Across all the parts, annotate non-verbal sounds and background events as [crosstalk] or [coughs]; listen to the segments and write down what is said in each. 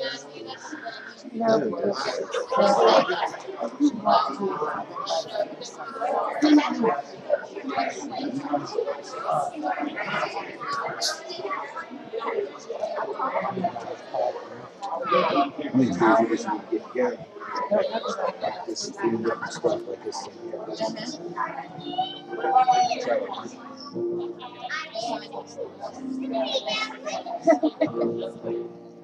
Thing here.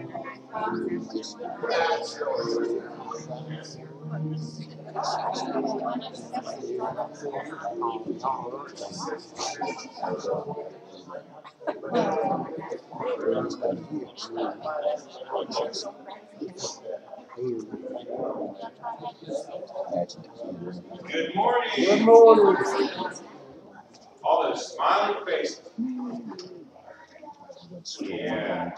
Good morning. Good morning. All those smiling faces. Yeah.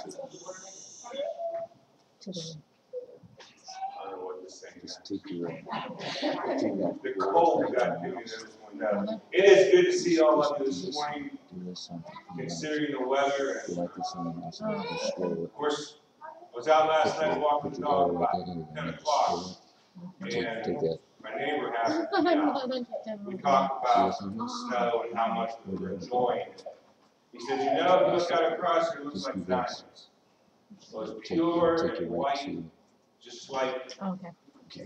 Thing is. Just take your, take that. The cold got to. It is good to see all of you this morning, considering the weather. And of course, was out last night walking the dog about ten o'clock. And my neighbor happened to be out. We talked about the snow and how much we were enjoying it. He said, you know, if you look out across, it looks like diamonds. It was Take, pure take it and right white, to. just like Okay.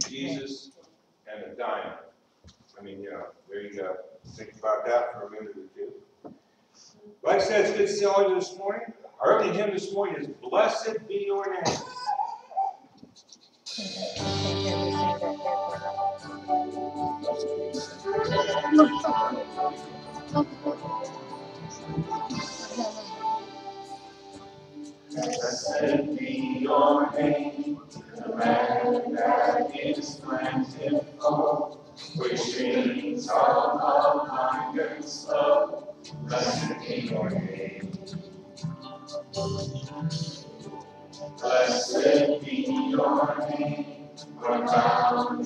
Jesus and a diamond. I mean, you know, there you go. Think about that for a minute or two. Like I said, it's good to see all of you this morning. Our early hymn this morning is Blessed Be Your Name. Blessed be your name,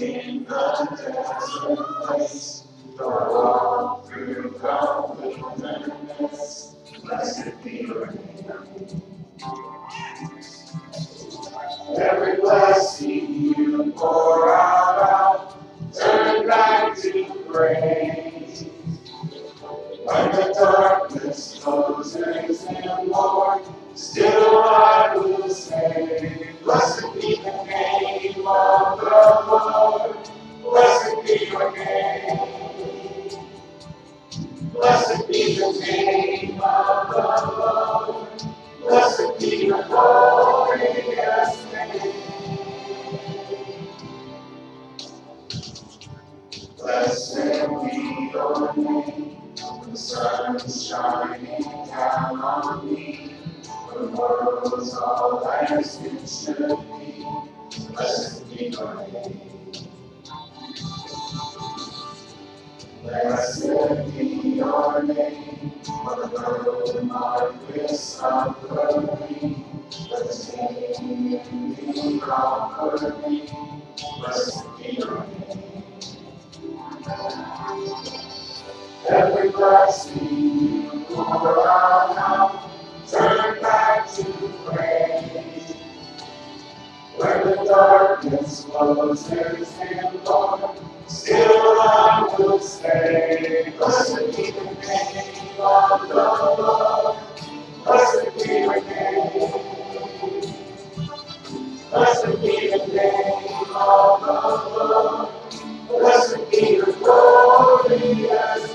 in the desert place, or walk through the wilderness. Blessed be your name. Every blessing you pour out, turn back to praise. When the darkness closes in, Lord, still I will say, Blessed be the name of the Lord. Blessed be your name. Blessed be the name of the Lord. Blessed be your glorious name. Blessed be your name. The sun is shining down on me. The world's all as it should be. Blessed be your name. Blessed be your name. For the world burden marvelous suffering. The singing in the offering. Blessed be your name. Every blessing you pour out now, turn back to praise. When the darkness closes in, Lord, still I will say, Blessed be the name of the Lord. Blessed be your name. Blessed be the name of the Lord. Blessed be your glorious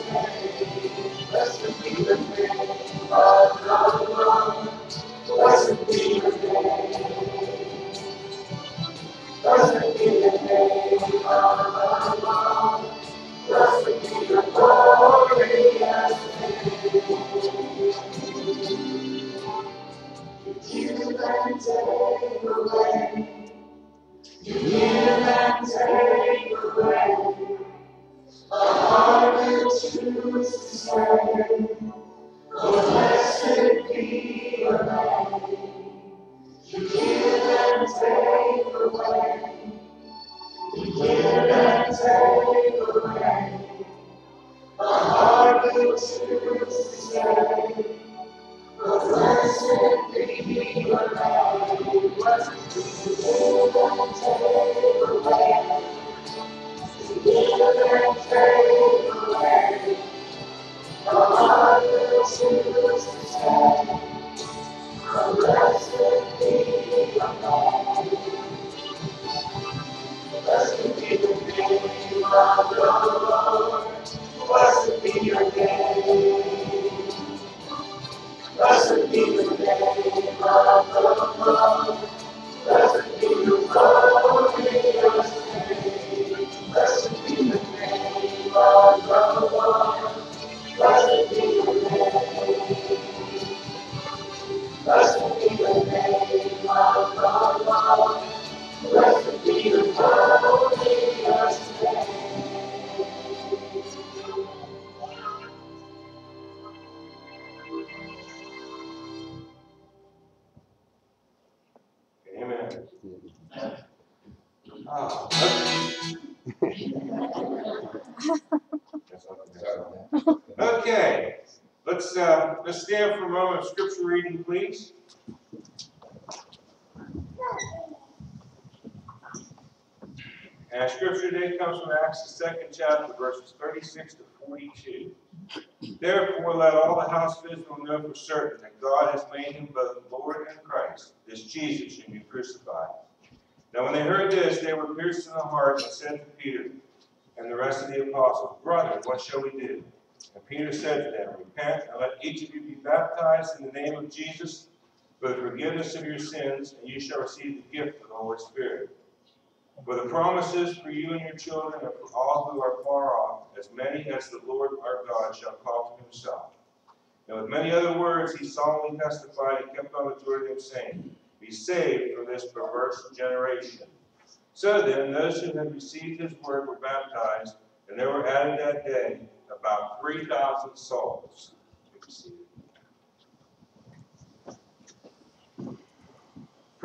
And our scripture today comes from Acts, the second chapter, verses thirty-six to forty-two. Therefore, let all the house of Israel know for certain that God has made him both Lord and Christ, this Jesus whom you crucified. Now, when they heard this, they were pierced in the heart and said to Peter and the rest of the apostles, Brethren, what shall we do? And Peter said to them, Repent and let each of you be baptized in the name of Jesus for the forgiveness of your sins, and you shall receive the gift of the Holy Spirit. For the promises for you and your children and for all who are far off, as many as the Lord our God shall call to himself. And with many other words he solemnly testified and kept on exhorting them, saying, Be saved from this perverse generation. So then, those who had received his word were baptized, and there were added that day about 3,000 souls. You can see it.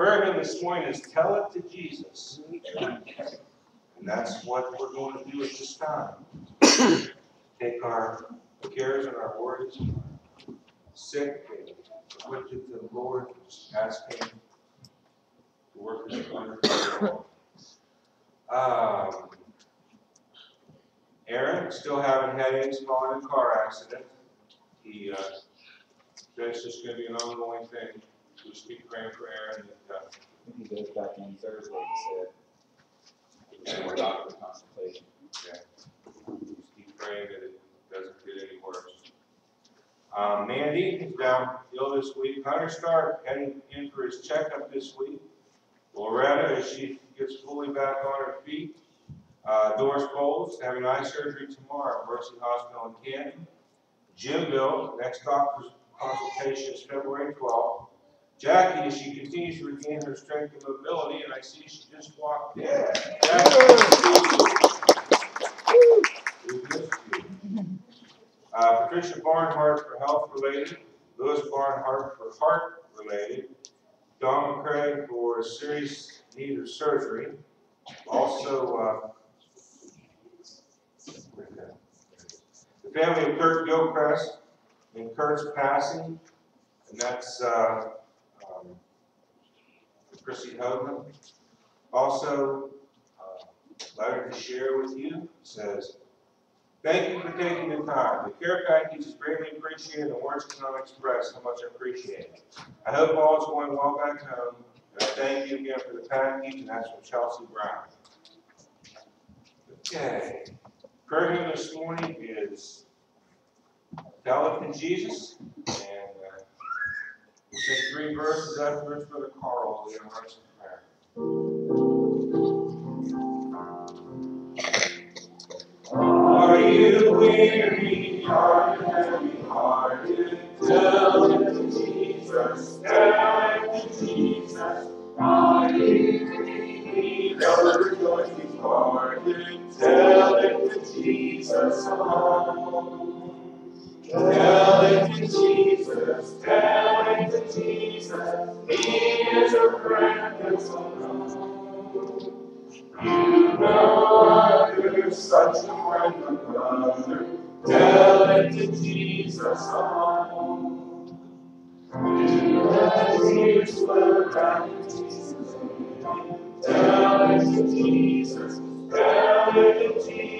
Prayer this morning is Tell It to Jesus. And that's what we're going to do at this time. Take our cares and our worries, sick, and put it to the Lord, ask Him to work His wonderful um, Aaron, still having headaches following a car accident. He, uh, that's just gonna be an ongoing thing. Just keep praying for Aaron. that, uh, He goes back on Thursday, he said. We're doctor consultation. Just keep praying that it doesn't get any worse. Um, Mandy is down ill this week. Hunter Stark heading in for his checkup this week. Loretta, as she gets fully back on her feet. Uh, Doris Bowles having eye surgery tomorrow at Mercy Hospital in Canton. Jimville, next doctor's consultation is February twelfth. Jackie, as she continues to regain her strength and mobility, and I see she just walked in. Jackie, we missed you. Uh, Patricia Barnhart for health related, Louis Barnhart for heart related, Don McCray for serious need of surgery. Also, uh, the family of Kurt Gilchrist and Kurt's passing, and that's, uh, Chrissy Hogan. Also, uh, letter to share with you says, Thank you for taking the time. The care package is greatly appreciated, and words cannot express how much I appreciate it. I hope all is going well back home, and I thank you again for the package, and that's from Chelsea Brown. Okay, prayer this morning is It to Jesus, we'll take three verses afterwards, Brother Carl us in prayer. Are you weary? Are you heavy hearted? Tell it to Jesus. Tell it to Jesus. Are you weary? Tell it rejoicing hearted. Tell it to Jesus alone. Tell it to Jesus. Tell it to Jesus. He is a friend. that's alone. You know others, such a friend or brother, tell it to Jesus alone. You let tears flow down Jesus' Tell it to Jesus, tell it to Jesus,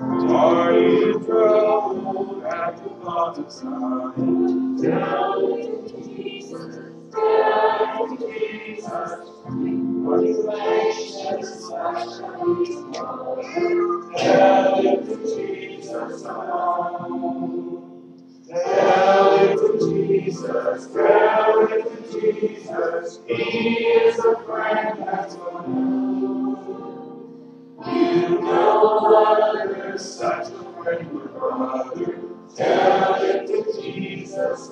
Are you troubled at the thought of? Tell it to Jesus, it to Jesus. Are you anxious? Tell it to Jesus. Tell it to Jesus, tell it to Jesus. He is a friend that's alone. Such a brother. Tell it to Jesus.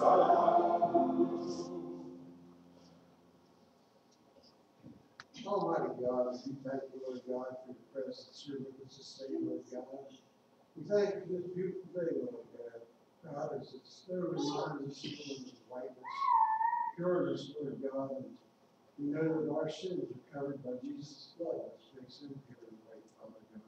Almighty God, we thank you, Lord God, for this God. We thank you for this beautiful day, Lord God. God, as it still reminds us of whiteness, God, we know that our sins are covered by Jesus' blood, which makes him pure and white, Father God.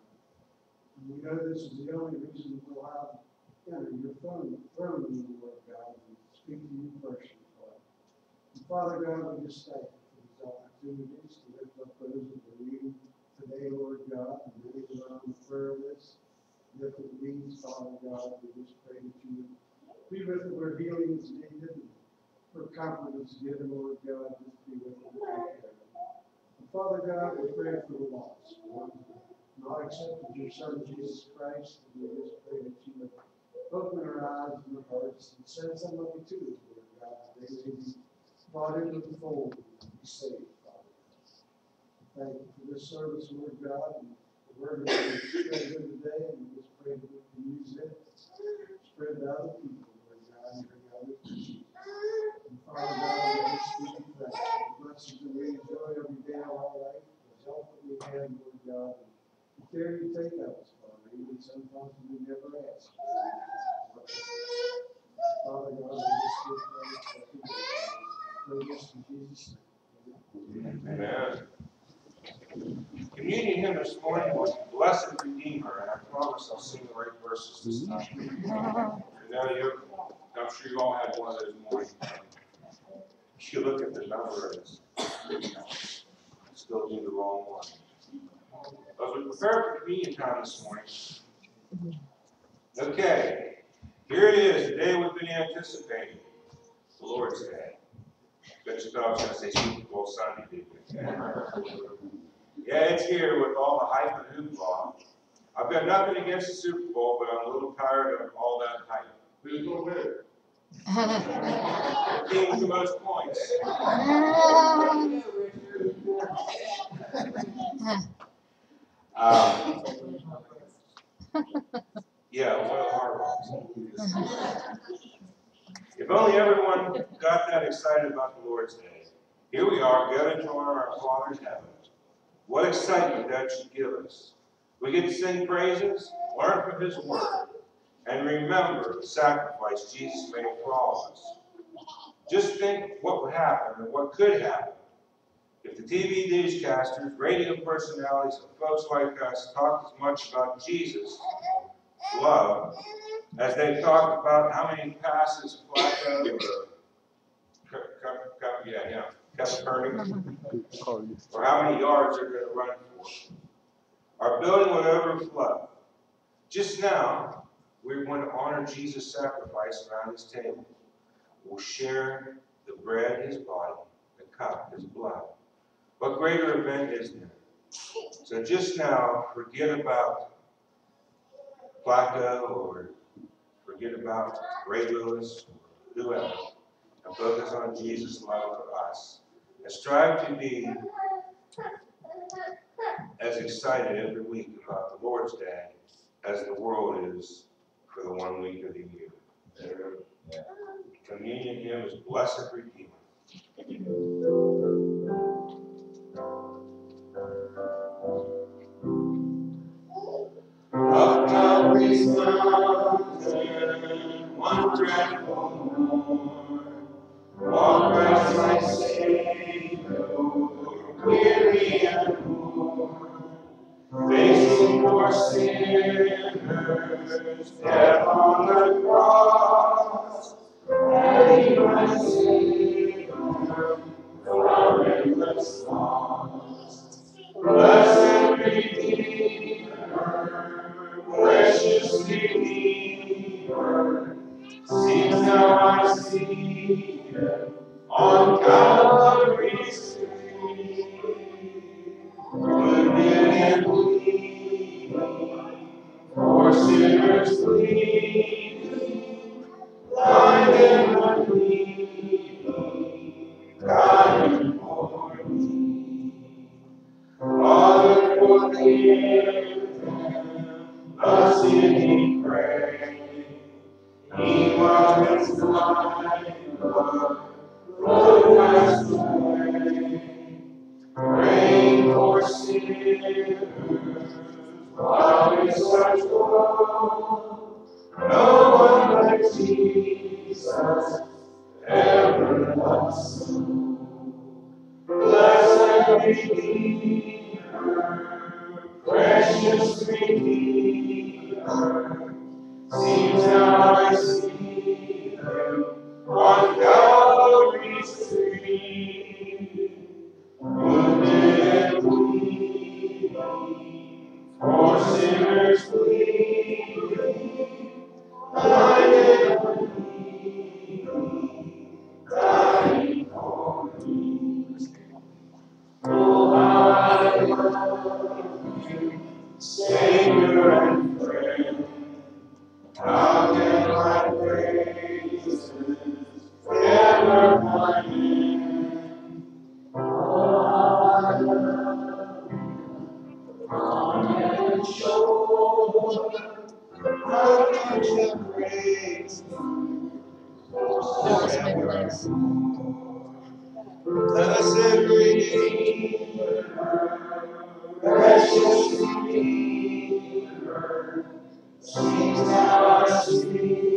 And we know this is the only reason we'll have, enter your throne, throne room, Lord God, and speak to you personally, Father. And Father God, we just thank you for these opportunities to lift up those who needing today, Lord God, and many that are on the prayer list, different needs, Father God, we just pray that you would be with them where healing is needed, and where comfort is given, Lord God, just be with them. Father God, we pray for the lost, the not accepted your Son, Jesus Christ, and we just pray that you would open their eyes and their hearts and send somebody to them, Lord God, that they may be brought into the fold and be saved, Father. Thank you for this service, Lord God, and the word that we spread here today, and we just pray that we can use it, spread to other people, Lord God, and bring others to you. And Father God, we just give you the blessings that we enjoy every day of our life, the help that we have, Lord God, care you take of us, Father, even sometimes we never ask. Father God, we just give thanks for today. Pray this in Jesus' name. Amen. Communion hymn this morning was Blessed Redeemer, and I promise I'll sing the right verses this time. And now you, I'm sure you all had one of those mornings. You look at the number it's still do the wrong one. As we prepare for communion time this morning. Okay, here it is, the day we've been anticipating, the Lord's Day. Bet you thought I was gonna say Super Bowl Sunday, didn't you? Yeah, it's here with all the hype and hoopla. I've got nothing against the Super Bowl, but I'm a little tired of all that hype. Who's gonna win? The team with the most points. [laughs] [laughs] Um, yeah, one of the hard ones. If only everyone got that excited about the Lord's Day. Here we are, gathered to honor our Father in heaven. What excitement that should give us. We get to sing praises, learn from His Word, and remember the sacrifice Jesus made for all of us. Just think what would happen and what could happen if the TV newscasters, radio personalities, and folks like us talked as much about Jesus' love as they talked about how many passes Flacco or yeah, yeah, Kaepernick or how many yards they're going to run for. Our building will overflow. Just now, we're going to honor Jesus' sacrifice around his table. We'll share the bread, his body, the cup, his blood. What greater event is there? So just now, forget about Flacco or forget about Ray Lewis or whoever and focus on Jesus' love for us and strive to be as excited every week about the Lord's Day as the world is for the one week of the year. Yeah. Communion hymn is Blessed Redeemer. Mountain, one dreadful morn, walked Christ my Savior, weary and worn, facing for sinners, seems now I see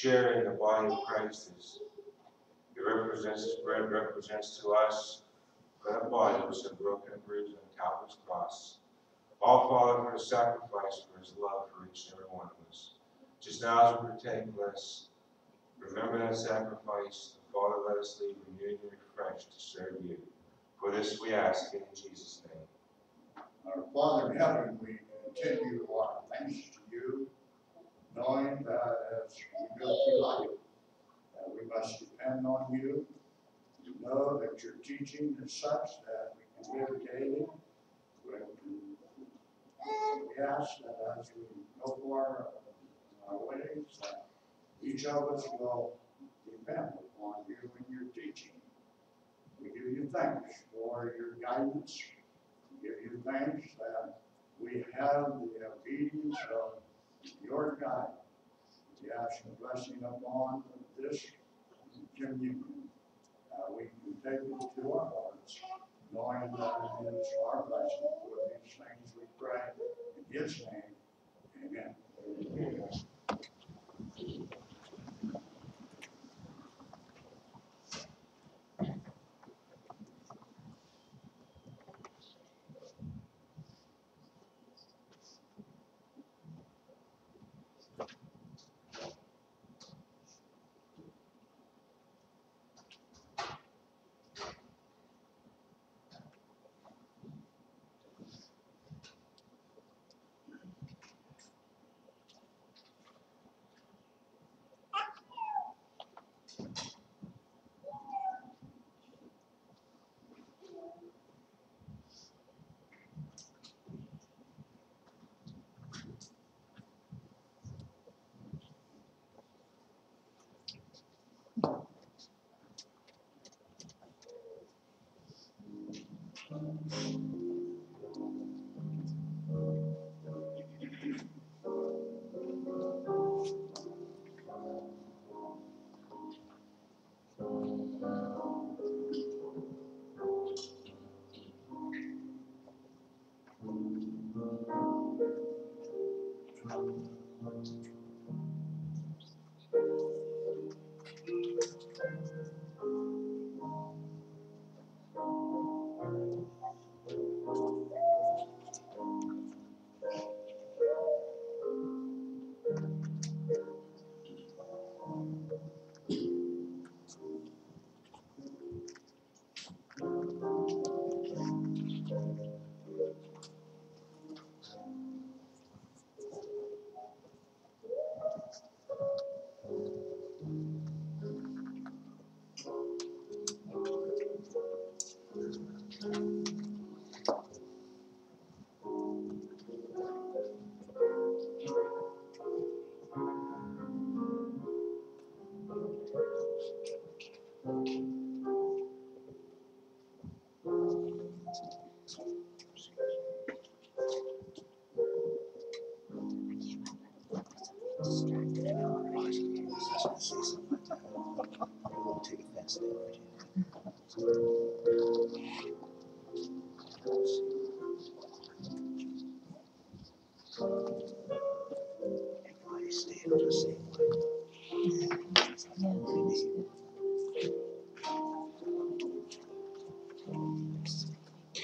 share in the body of Christ is it represents, bread represents to us that body was so broken bruised on Calvary's cross. All Father for the sacrifice for his love for each and every one of us. Just now as we partake, let remember that sacrifice. And Father, let us leave renewed and refreshed to serve you. For this we ask in Jesus' name. Our Father in heaven, we continue our thanks to you, knowing that uh, as we go through life, that we must depend on you. We know that your teaching is such that we can live daily. We ask that as we go for our ways, that each of us will depend upon you and your teaching. We give you thanks for your guidance. We give you thanks that we have the obedience of your guide. We ask a blessing upon this communion. Uh, we can take it to our hearts, knowing that it is our blessing. For these things we pray in his name. Amen. Let's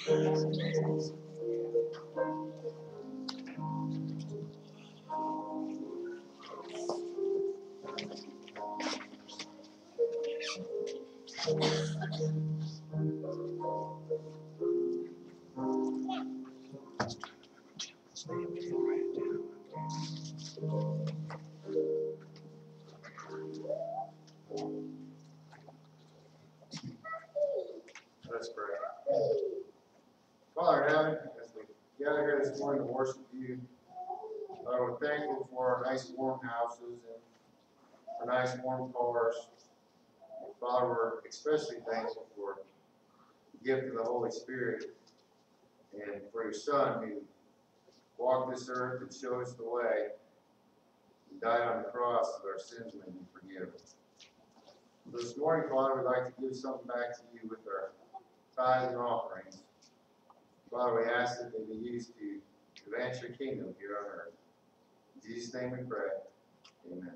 Jesus. Gift of the Holy Spirit and for your Son who walked this earth and showed us the way and died on the cross that our sins may be forgiven. This morning, Father, we'd like to give something back to you with our tithes and offerings. Father, we ask that they be used to advance your kingdom here on earth. In Jesus' name we pray. Amen.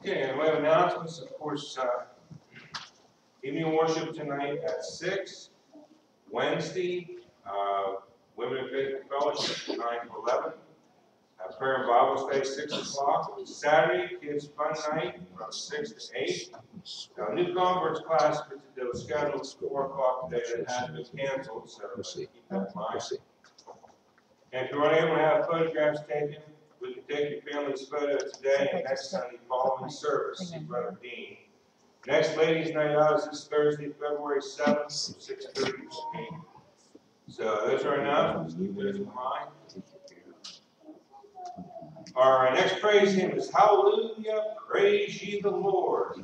Okay, and we have announcements, of course, uh, evening worship tonight at six. Wednesday, uh, Women in Faith Fellowship, nine to eleven. Uh, Prayer and Bible study, six o'clock. Saturday, kids fun night, from six to eight. Now, new converts class for today was scheduled for four o'clock today, that has been canceled, so keep that in mind. And if you're unable to have photographs taken, we can take your family's photo today and next Sunday following service, see Brother Dean. Next ladies' night out is this Thursday, February seventh, from six thirty to eight. So those are announcements, keep those in mind. Our next praise hymn is Hallelujah, Praise Ye the Lord.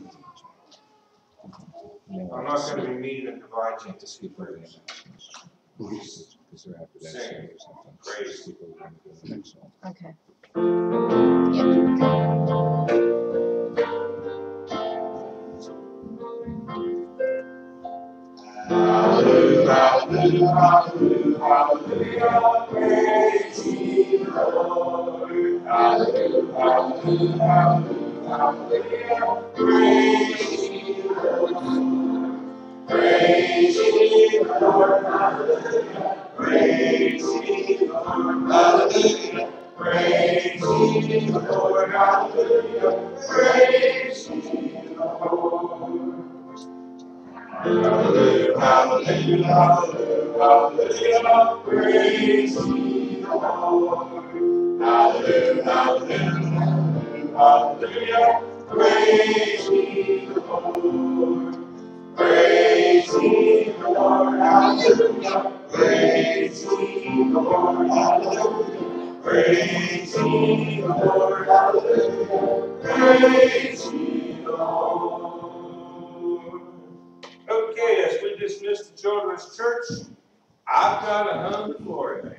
I'm not gonna be meeting at Divine Church this week, praise. Because they're after that Sing. song or something. Praise. People are gonna go to the next one. Okay. Yeah. Hallelujah, hallelujah, hallelujah, praise ye the Lord. Hallelujah, hallelujah, hallelujah, praise ye the Lord. Praise ye the Lord, hallelujah. Praise the Lord, hallelujah. Praise ye the Lord, hallelujah. Praise the Lord. Hallelujah, hallelujah, hallelujah. Praise the Lord. Hallelujah, hallelujah, hallelujah. Praise the Lord. Praise the Lord, hallelujah. Praise the Lord, hallelujah. Praise the Lord, hallelujah. Praise the Lord. Okay, as we dismiss the children's church, I've got a hundred for it.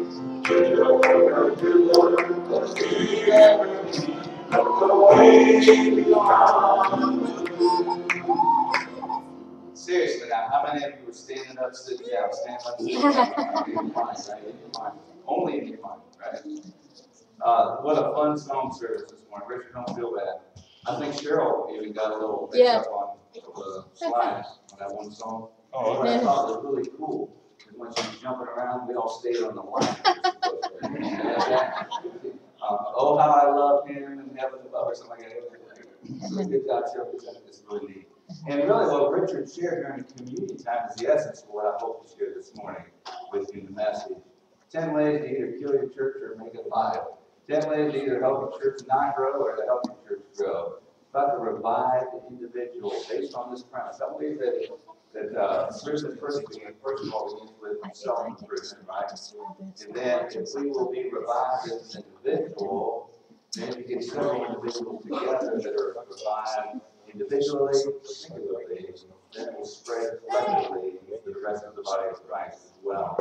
Seriously now, how many of you were standing up, sitting down, standing up, sitting down? [laughs] In your mind, right? In your mind. Only in your mind, right? Uh, what a fun song service this morning. Richard, don't feel bad. I think Cheryl even got a little mixed Yeah. up on the slides on that one song. Oh, What I thought was really cool is when she was jumping around, we all stayed on the line. [laughs] Uh, oh, how I love him and heaven above or something like that. So good job, Cheryl. Good. It's really neat. And really what Richard shared during the community time is the essence of what I hope to share this morning with you, in the message. Ten ways to either kill your church or make it live. Ten ways to either help your church not grow or to help your church grow. It's About to revive the individual based on this premise. I believe that, that, uh, first, first of all, begins with self-improvement, right? And then if we will be revived as an individual, then you get several individuals together that are revived individually, singularly, then it will spread collectively to the rest of the body of Christ as well.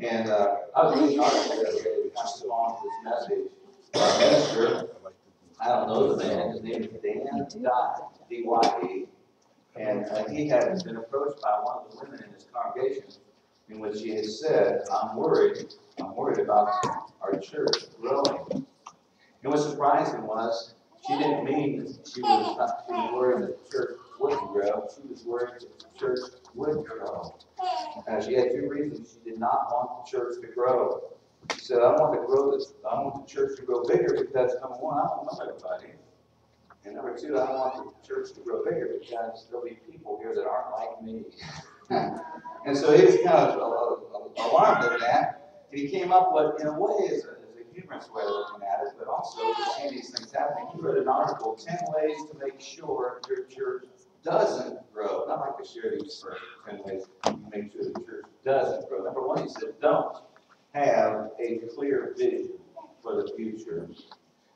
And, uh, I was reading an article the other day, that kind of spawned this message. Our minister, I don't know the man, his name is Dan Dye, D-Y-E. And uh, he had been approached by one of the women in his congregation in which he had said, I'm worried, I'm worried about our church growing. And what surprised him was, she didn't mean that she was, not- she was worried that the church wouldn't grow, she was worried that the church would grow. And she had two reasons she did not want the church to grow. She said, I want to grow this, I want the church to grow bigger because that's number one, I don't know everybody. And number two, I want the church to grow bigger because there'll be people here that aren't like me. [laughs] And so he was kind of alarmed at that. And he came up with, in a way, is a, is a humorous way of looking at it, but also to see these things happening. He wrote an article, 10 ways to make sure your church doesn't grow. And I'd like to share these first 10 ways to make sure the church doesn't grow. Number one, he said, don't have a clear vision for the future.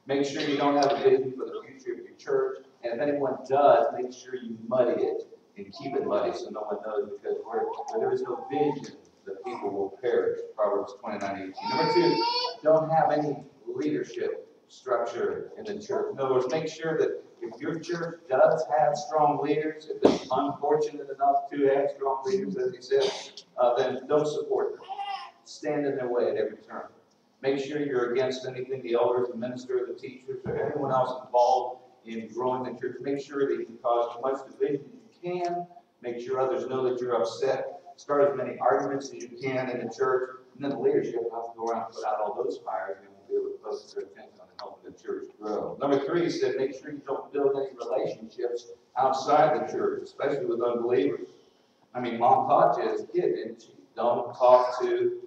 Make sure you don't have a vision for the future of your church. And if anyone does, make sure you muddy it and keep it muddy so no one knows because where, where there is no vision, the people will perish. Proverbs 29 18. Number two, don't have any leadership structure in the church. In other words, make sure that if your church does have strong leaders, if it's unfortunate enough to have strong leaders, as he said, uh, then don't support them. Stand in their way at every turn. Make sure you're against anything the elders, the minister, the teachers, or anyone else involved in growing the church. Make sure that you cause as much division as you can. Make sure others know that you're upset. Start as many arguments as you can in the church. And then the leadership has to go around and put out all those fires and be able to focus their attention on helping the church grow. Number three, said, make sure you don't build any relationships outside the church, especially with unbelievers. I mean, mom taught you as a kid, didn't she? Don't talk to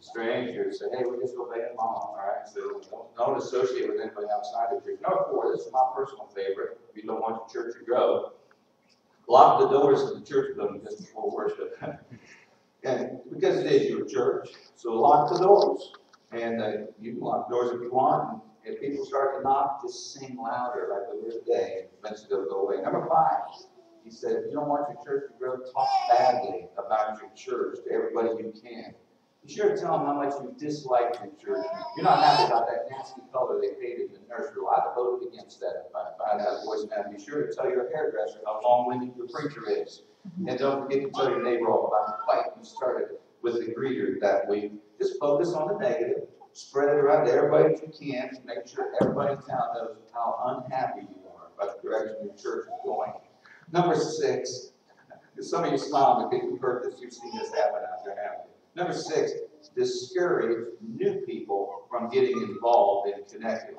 strangers. Say, hey, we're just obeying mom, all right? So don't, don't associate with anybody outside the church. Number four, this is my personal favorite. If you don't want your church to grow, lock the doors of the church building just before worship. and because it is your church, so lock the doors. And uh, you can lock doors if you want. And if people start to knock, just sing louder like we did today. Eventually they'll go away. Number five, he said, if you don't want your church to grow, talk badly about your church to everybody you can. Be sure to tell them how much you dislike your church. You're not happy about that nasty color they painted in the nursery. Well, have voted against that if I, I had a voice now. Be sure to tell your hairdresser how long-winded your preacher is. And don't forget to tell your neighbor all about the fight you started with the greeter that week. Just focus on the negative, spread it around to everybody that you can, and make sure everybody in town knows how unhappy you are about the direction your church is going. Number six, some of you smile because you've heard this, you've seen this happen out there, you? Number six, discourage new people from getting involved and connected.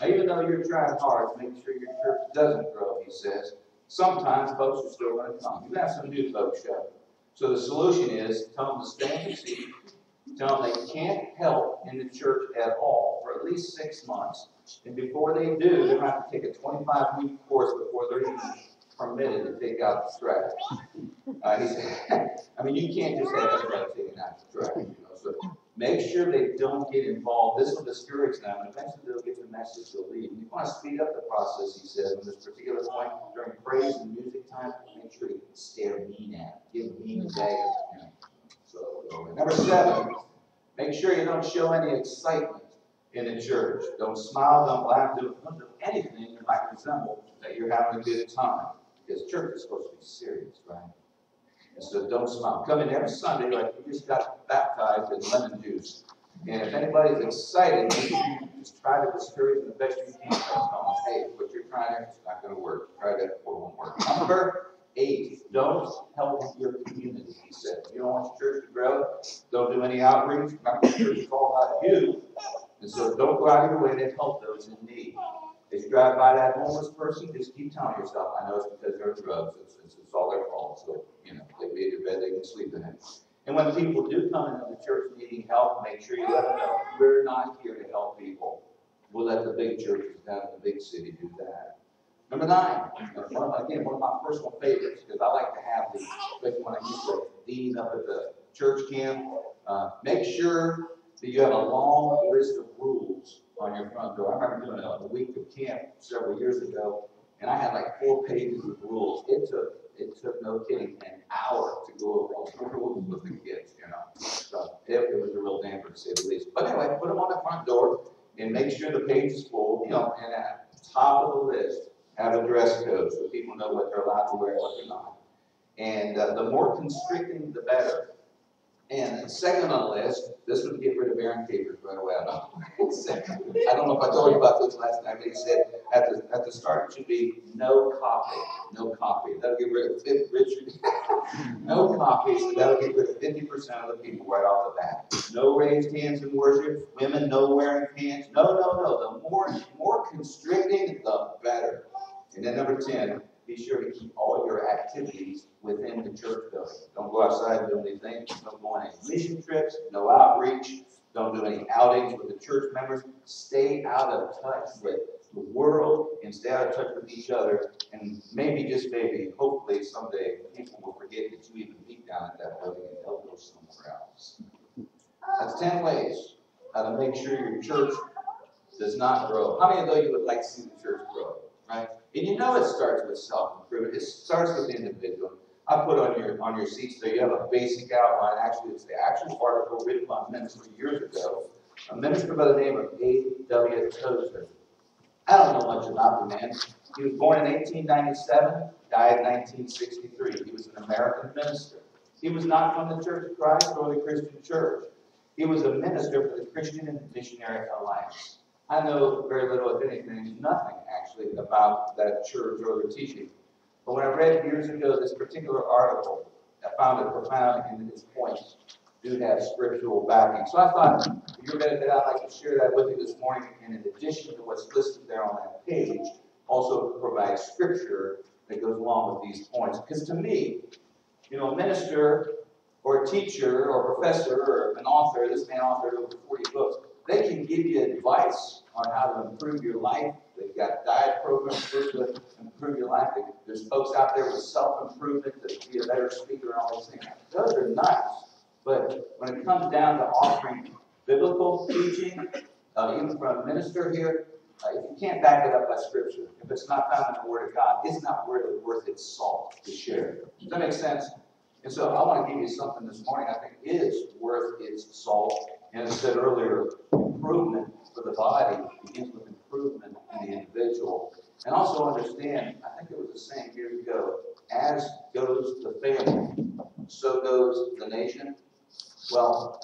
Now, even though you're trying hard to make sure your church doesn't grow, he says, sometimes folks are still going to come. You have some new folks show. So the solution is tell them to in the seat, tell them they can't help in the church at all for at least six months. And before they do, they're going to have to take a 25 week course before they're even permitted to take out the trash. [laughs] Uh, he said, [laughs] I mean, you can't just have everybody taking out the trash, you know, so make sure they don't get involved. This will discourage them, and eventually they'll get the message they'll leave. And you want to speed up the process, he says, on this particular point, during praise and music time, make sure you stare mean at, them, give mean daggers, you know. So, number seven, make sure you don't show any excitement in the church. Don't smile, don't laugh, don't do anything that might resemble that you're having a good time. Because church is supposed to be serious, right? And so don't smile. Come in every Sunday like you just got baptized in lemon juice. And if anybody's excited, just try to discourage them the best you can. By hey, what you're trying there, it's not going to work. Try that, it won't work. Number eight, don't help your community, he said. You don't want your church to grow, don't do any outreach. Remember, the church is all about you. And so don't go out of your way to help those in need. If you drive by that homeless person, just keep telling yourself, I know it's because they're on drugs, it's, it's, it's all their fault, so, you know, they made their bed, they can sleep in it. And when people do come into the church needing help, make sure you let them know, we're not here to help people. We'll let the big churches down in the big city do that. Number nine, one again, one of my personal favorites, because I like to have these, especially when I used to dean up at the church camp. Uh, make sure that you have a long list of rules on your front door. I remember doing a, a week of camp several years ago, and I had like four pages of rules. It took, it took no kidding, an hour to go over all the rules with the kids, you know. So it, it was a real damper to say the least. But anyway, put them on the front door and make sure the page is full, you know, and at the top of the list, have a dress code so people know what they're allowed to wear and what they're not. And uh, the more constricting, the better. And second on the list, this would get rid of Aaron Capers right away. I don't know if I told you about this last night, but he said at the, at the start, it should be no coffee, no coffee. That'll get rid of fif- Richard. No coffee, so that'll get rid of fifty percent of the people right off the bat. No raised hands in worship, women no wearing pants. No, no, no. The more, more constricting, the better. And then number ten, be sure to keep all your activities within the church building. Don't go outside do anything. Don't go on any mission trips, no outreach. Don't do any outings with the church members. Stay out of touch with the world and stay out of touch with each other. And maybe, just maybe, hopefully someday, people will forget that you even meet down at that building and they'll go somewhere else. That's ten ways how to make sure your church does not grow. How many of you would like to see the church grow, right? And you know it starts with self-improvement. It starts with the individual. I put on your on your seats there, you have a basic outline. Actually, it's the action article written by a minister years ago, a minister by the name of A.W. Tozer. I don't know much about the man. He was born in 1897, died in 1963. He was an American minister. He was not from the Church of Christ or the Christian Church. He was a minister for the Christian and Missionary Alliance. I know very little, if anything, nothing actually about that church or their teaching. But when I read years ago this particular article, I found it profound in its points do have scriptural backing. So I thought, for your benefit, I'd like to share that with you this morning, and in addition to what's listed there on that page, also provide scripture that goes along with these points. Because to me, you know, a minister or teacher or professor or an author, this man authored over 40 books, they can give you advice on how to improve your life. They've got diet programs to improve your life. There's folks out there with self-improvement to be a better speaker and all those things. Those are nice. But when it comes down to offering biblical teaching, uh, even from a minister here, uh, if you can't back it up by scripture, if it's not found in the Word of God, it's not really worth its salt to share. Does that make sense? And so I want to give you something this morning I think is worth its salt. And as I said earlier, improvement for the body begins with improvement in the individual. And also understand, I think it was the same years ago, as goes the family, so goes the nation. Well,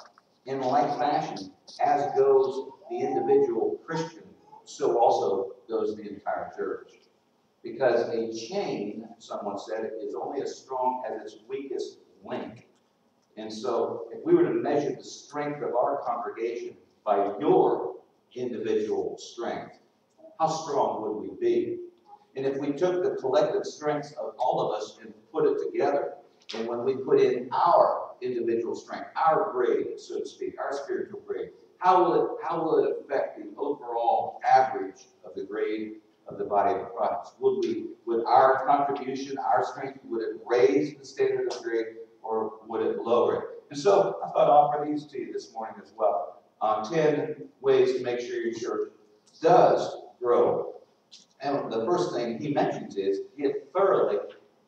in like fashion, as goes the individual Christian, so also goes the entire church. Because a chain, someone said, is only as strong as its weakest link. And so, if we were to measure the strength of our congregation by your individual strength, how strong would we be? And if we took the collective strengths of all of us and put it together, and when we put in our individual strength, our grade, so to speak, our spiritual grade, how will it, how will it affect the overall average of the grade of the body of Christ? Would we, would our contribution, our strength, would it raise the standard of grade or would it lower it? And so I thought I'd offer these to you this morning as well. Um, 10 ways to make sure your church does grow. And the first thing he mentions is get thoroughly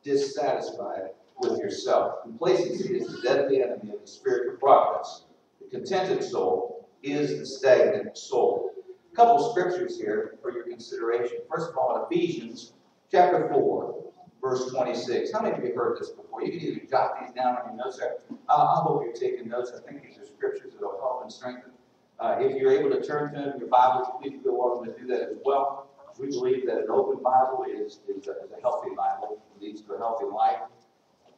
dissatisfied with yourself. Complacency is the deadly enemy of the spiritual progress. The contented soul is the stagnant soul. A couple scriptures here for your consideration. First of all, in Ephesians chapter 4, verse 26. How many of you heard this before? You can either jot these down on your notes there. Uh, I hope you're taking notes. I think these are scriptures that will help and strengthen. Uh, if you're able to turn to them your Bibles, please go on to do that as well. We believe that an open Bible is, is, a, is a healthy Bible, it leads to a healthy life.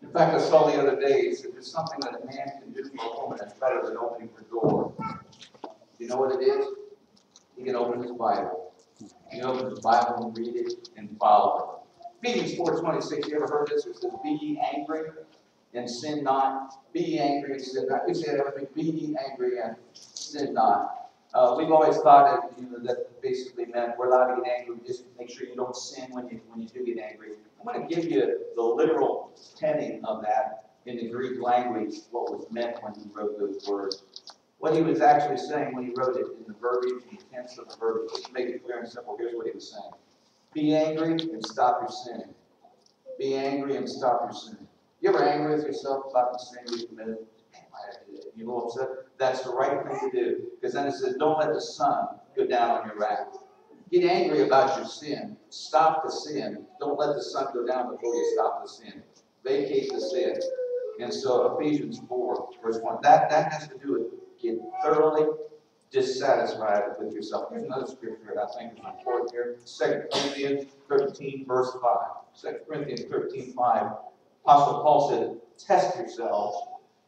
In fact, I saw the other day, if there's something that a man can do for a woman that's better than opening her door, you know what it is? He can open his Bible. He can open his Bible and read it and follow it. Ephesians 4.26, you ever heard this? It says, Be ye angry and sin not. Be ye angry and sin not. We say it everything, be ye angry and sin not. Uh, we've always thought that, you know, that basically meant we're allowed to get angry, just make sure you don't sin when you, when you do get angry. I'm going to give you the literal penning of that in the Greek language, what was meant when he wrote those words. What he was actually saying when he wrote it in the verbiage, the tense of the verbiage, just to make it clear and simple, here's what he was saying. Be angry and stop your sin. Be angry and stop your sin. You ever angry with yourself about the sin you committed? You know upset? That's the right thing to do. Because then it says, don't let the sun go down on your wrath. Get angry about your sin. Stop the sin. Don't let the sun go down before you stop the sin. Vacate the sin. And so Ephesians 4, verse 1, that, that has to do with get thoroughly dissatisfied with yourself. Here's another scripture that I think is important here. 2 Corinthians 13, verse 5. 2 Corinthians 13, 5. Apostle Paul said, test yourselves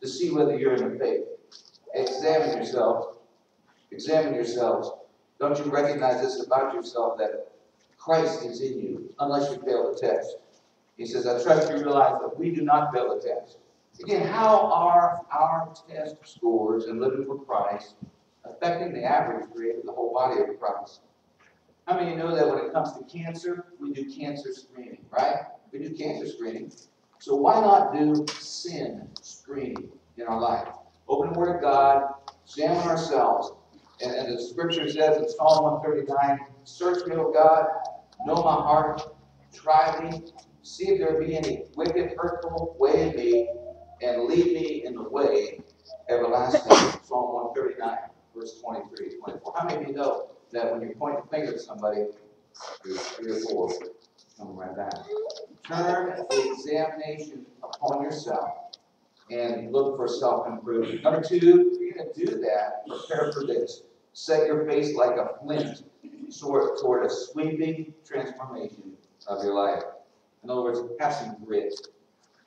to see whether you're in the faith. Examine yourselves. Examine yourselves. Don't you recognize this about yourself that Christ is in you, unless you fail the test? He says, I trust you realize that we do not fail the test. Again, how are our test scores in living for Christ affecting the average grade of the whole body of Christ? How many know that when it comes to cancer, we do cancer screening, right? We do cancer screening. So why not do sin screening in our life? Open the Word of God, examine ourselves. And, and the scripture says in Psalm 139, Search me, O God, know my heart, try me, see if there be any wicked, hurtful way in me, and lead me in the way everlasting. Psalm 139, verse 23 to 24. How many of you know that when you point the finger at somebody, there's three or four coming right back? Turn the examination upon yourself and look for self improvement. Number two, you're going to do that, prepare for this. Set your face like a flint toward, toward a sweeping transformation of your life. In other words, have some grit,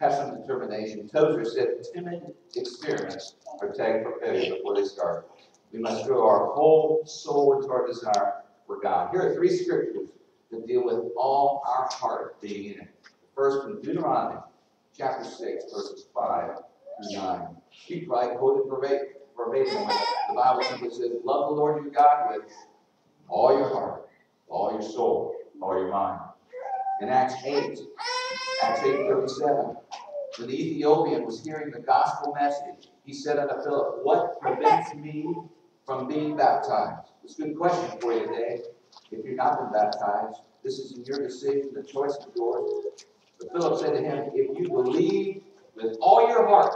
have some determination. Tozer said, timid experiments are tagged failure before they start. We must throw our whole soul into our desire for God. Here are three scriptures that deal with all our heart being in it. First from Deuteronomy chapter 6, verses 5 through 9. He probably quoted verbatim, verbatim the Bible simply says, Love the Lord your God with all your heart, all your soul, all your mind. In Acts 8, Acts 8 37, when the Ethiopian was hearing the gospel message, he said unto Philip, What prevents me from being baptized? It's a good question for you today. If you've not been baptized, this is your decision, the choice is yours. But Philip said to him, If you believe with all your heart,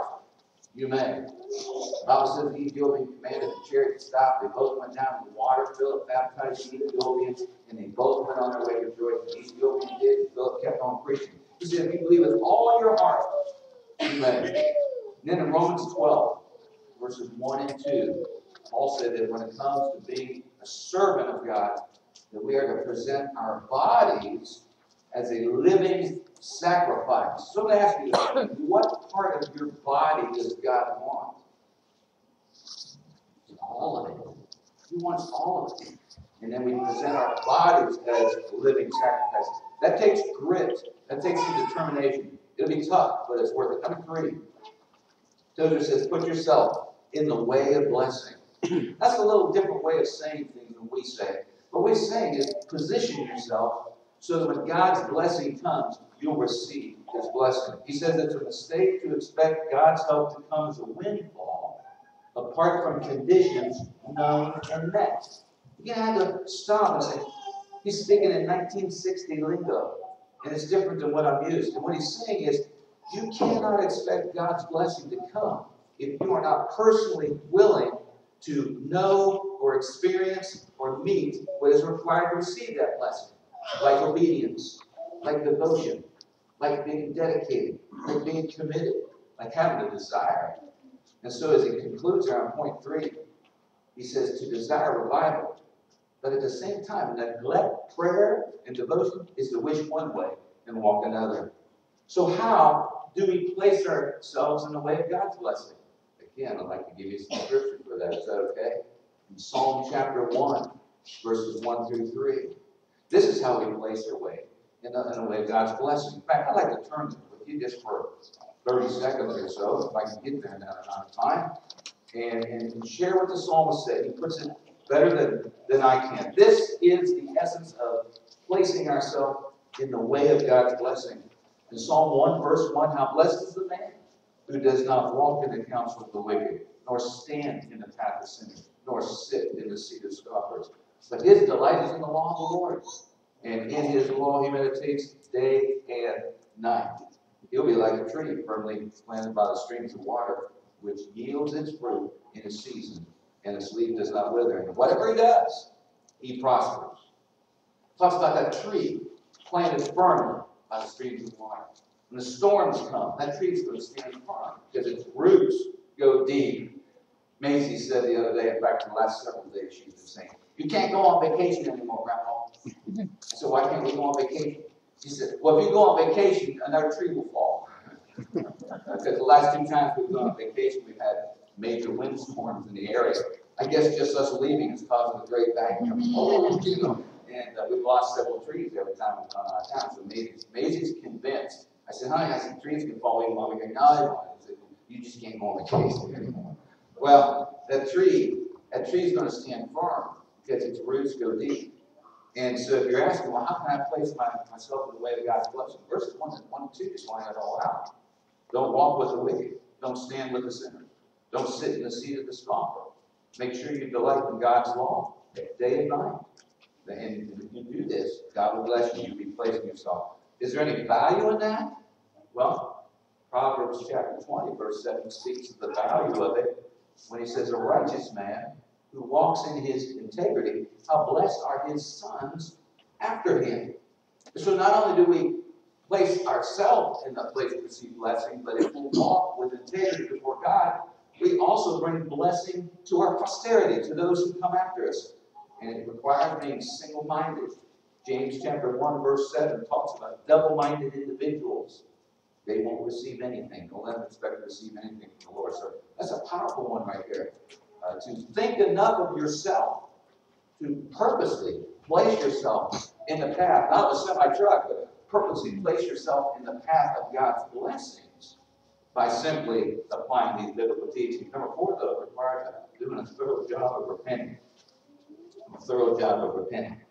you may. The Bible says the Ethiopian commanded the chariot to stop. They both went down in the water. Philip baptized the Ethiopian, and they both went on their way rejoicing. The Ethiopian did, and Philip kept on preaching. He said, If you believe with all your heart, you may. And then in Romans 12, verses 1 and 2, Paul said that when it comes to being a servant of God, that we are to present our bodies as a living sacrifice. So I'm going to ask you, what part of your body does God want? All of it. He wants all of it. And then we present our bodies as living sacrifices. That takes grit. That takes some determination. It'll be tough, but it's worth it. Number three, Tozer says, put yourself in the way of blessing. [clears throat] That's a little different way of saying things than we say. What we're saying is position yourself so that when God's blessing comes, you'll receive his blessing. He says it's a mistake to expect God's help to come as a windfall apart from conditions known and met. You have to stop and say, he's speaking in 1960 lingo, and it's different than what I'm used. And what he's saying is, you cannot expect God's blessing to come if you are not personally willing to know or experience or meet what is required to receive that blessing, like obedience, like devotion, like being dedicated, like being committed, like having a desire. And so as he concludes here on point three, he says to desire revival, but at the same time, neglect prayer and devotion is to wish one way and walk another. So how do we place ourselves in the way of God's blessing? Again, I'd like to give you some scripture for that. Is that okay? In Psalm chapter 1, verses 1 through 3. This is how we place our way in the, in the way of God's blessing. In fact, I'd like to turn with you just for 30 seconds or so, if I can get there in that amount of time, and, and share what the psalmist said. He puts it better than, than I can. This is the essence of placing ourselves in the way of God's blessing. In Psalm 1, verse 1, how blessed is the man who does not walk in the counsel of the wicked, nor stand in the path of sinners, nor sit in the seat of scoffers. But his delight is in the law of the Lord, and in his law he meditates day and night. He'll be like a tree firmly planted by the streams of water, which yields its fruit in its season, and its leaf does not wither. And whatever he does, he prospers. Talks about that tree planted firmly by the streams of water. When the storms come, that tree's going to stand firm because its roots go deep. Maisie said the other day, in fact, in the last several days, she's been saying, You can't go on vacation anymore, Grandma. I said, Why can't we go on vacation? She said, Well, if you go on vacation, another tree will fall. because the last two times we've gone on vacation, we've had major windstorms in the area. I guess just us leaving is causing a great bang. [laughs] Oh, you know. And uh, we've lost several trees every time we've gone out of town. So Maisie's, Maisie's convinced. I said, honey, I said, trees can fall while we go, no, they won't. I said, you just can't go on the case anymore. Well, that tree, that tree's gonna stand firm because its roots go deep. And so if you're asking, well, how can I place my, myself in the way of God's blessing? Verses one and one and two just line it all out. Don't walk with the wicked. Don't stand with the sinner. Don't sit in the seat of the scoffer. Make sure you delight in God's law day and night. And if you do this, God will bless you. You'll be placing yourself. Is there any value in that? Well, Proverbs chapter 20, verse 7 speaks of the value of it when he says, A righteous man who walks in his integrity, how blessed are his sons after him. So not only do we place ourselves in the place to receive blessing, but if we walk with integrity before God, we also bring blessing to our posterity, to those who come after us. And it requires being single minded. James chapter 1, verse 7 talks about double minded individuals. They won't receive anything. Don't let them expect to receive anything from the Lord. So that's a powerful one right there. Uh, to think enough of yourself, to purposely place yourself in the path, not with semi truck, but purposely place yourself in the path of God's blessings by simply applying these biblical teachings. Number four, though, requires doing a thorough job of repenting. A thorough job of repenting.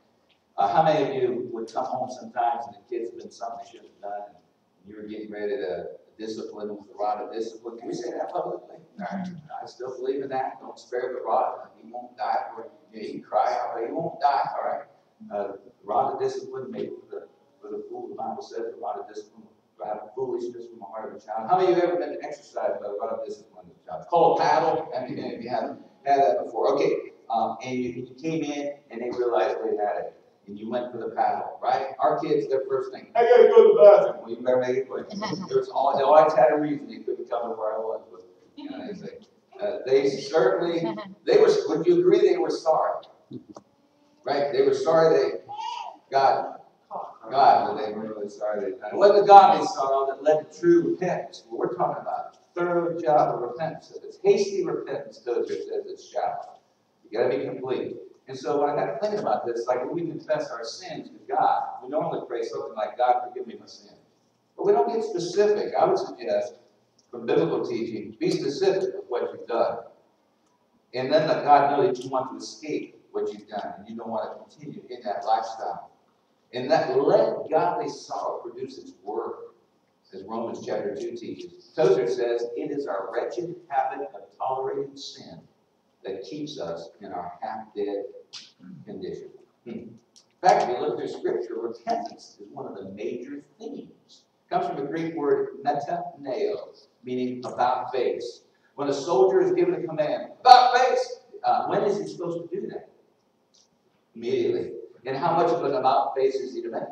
Uh, how many of you would come home sometimes and the kids have been something they shouldn't have done, you were getting ready to discipline with the rod of discipline? Can we say that publicly? I still believe in that. Don't spare the rod. He won't die for. You, can cry out, but he won't die. All right. Uh, the rod of discipline made for the for the fool. The Bible says the rod of discipline will drive foolishness from the heart of a child. How many of you have ever been exercised by the rod of discipline of a? It's called a paddle. How many of you haven't had that before? Okay. Um, and you, you came in and they realized they had it. And you went for the paddle, right? Our kids, their first thing, I gotta go to the bathroom. Well, you better make it quick. [laughs] There was all, they always had a reason they couldn't come to where I was. But, you know, they say, uh, they certainly, [laughs] they were, would you agree they were sorry? Right? They were sorry they got God, but they were really sorry they done it. It wasn't the godly sorrow that led to true repentance. What we're talking about, thorough job of repentance. If it's hasty repentance, Tozer says it's shallow. You gotta be complete. And so when I got to thinking about this, like when we confess our sins to God, we normally pray something like, God, forgive me my sin. But we don't get specific. I would suggest, from biblical teaching, be specific with what you've done. And then let God know that you want to escape what you've done and you don't want to continue in that lifestyle. And that let godly sorrow produce its work, as Romans chapter 2 teaches. Tozer says, it is our wretched habit of tolerating sin that keeps us in our half-dead condition. In fact, if you look through Scripture, repentance is one of the major themes. It comes from the Greek word metaneo, meaning about face. When a soldier is given a command, about face, uh, when is he supposed to do that? Immediately. And how much of an about face is he to make?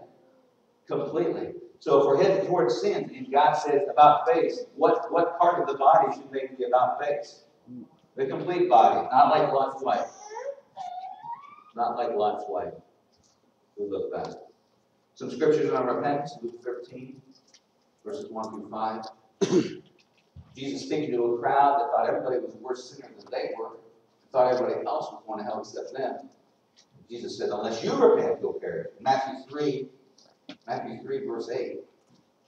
Completely. So if we're headed towards sin, and God says about face, what, what part of the body should make the about face? The complete body, not like Lot's wife. Not like Lot's wife. We look back. Some scriptures on repentance, Luke 13, verses 1 through 5. [coughs] Jesus speaking to a crowd that thought everybody was worse sinner than they were, thought everybody else was going to hell except them. Jesus said, unless you repent, you'll perish. Matthew 3, Matthew 3, verse 8.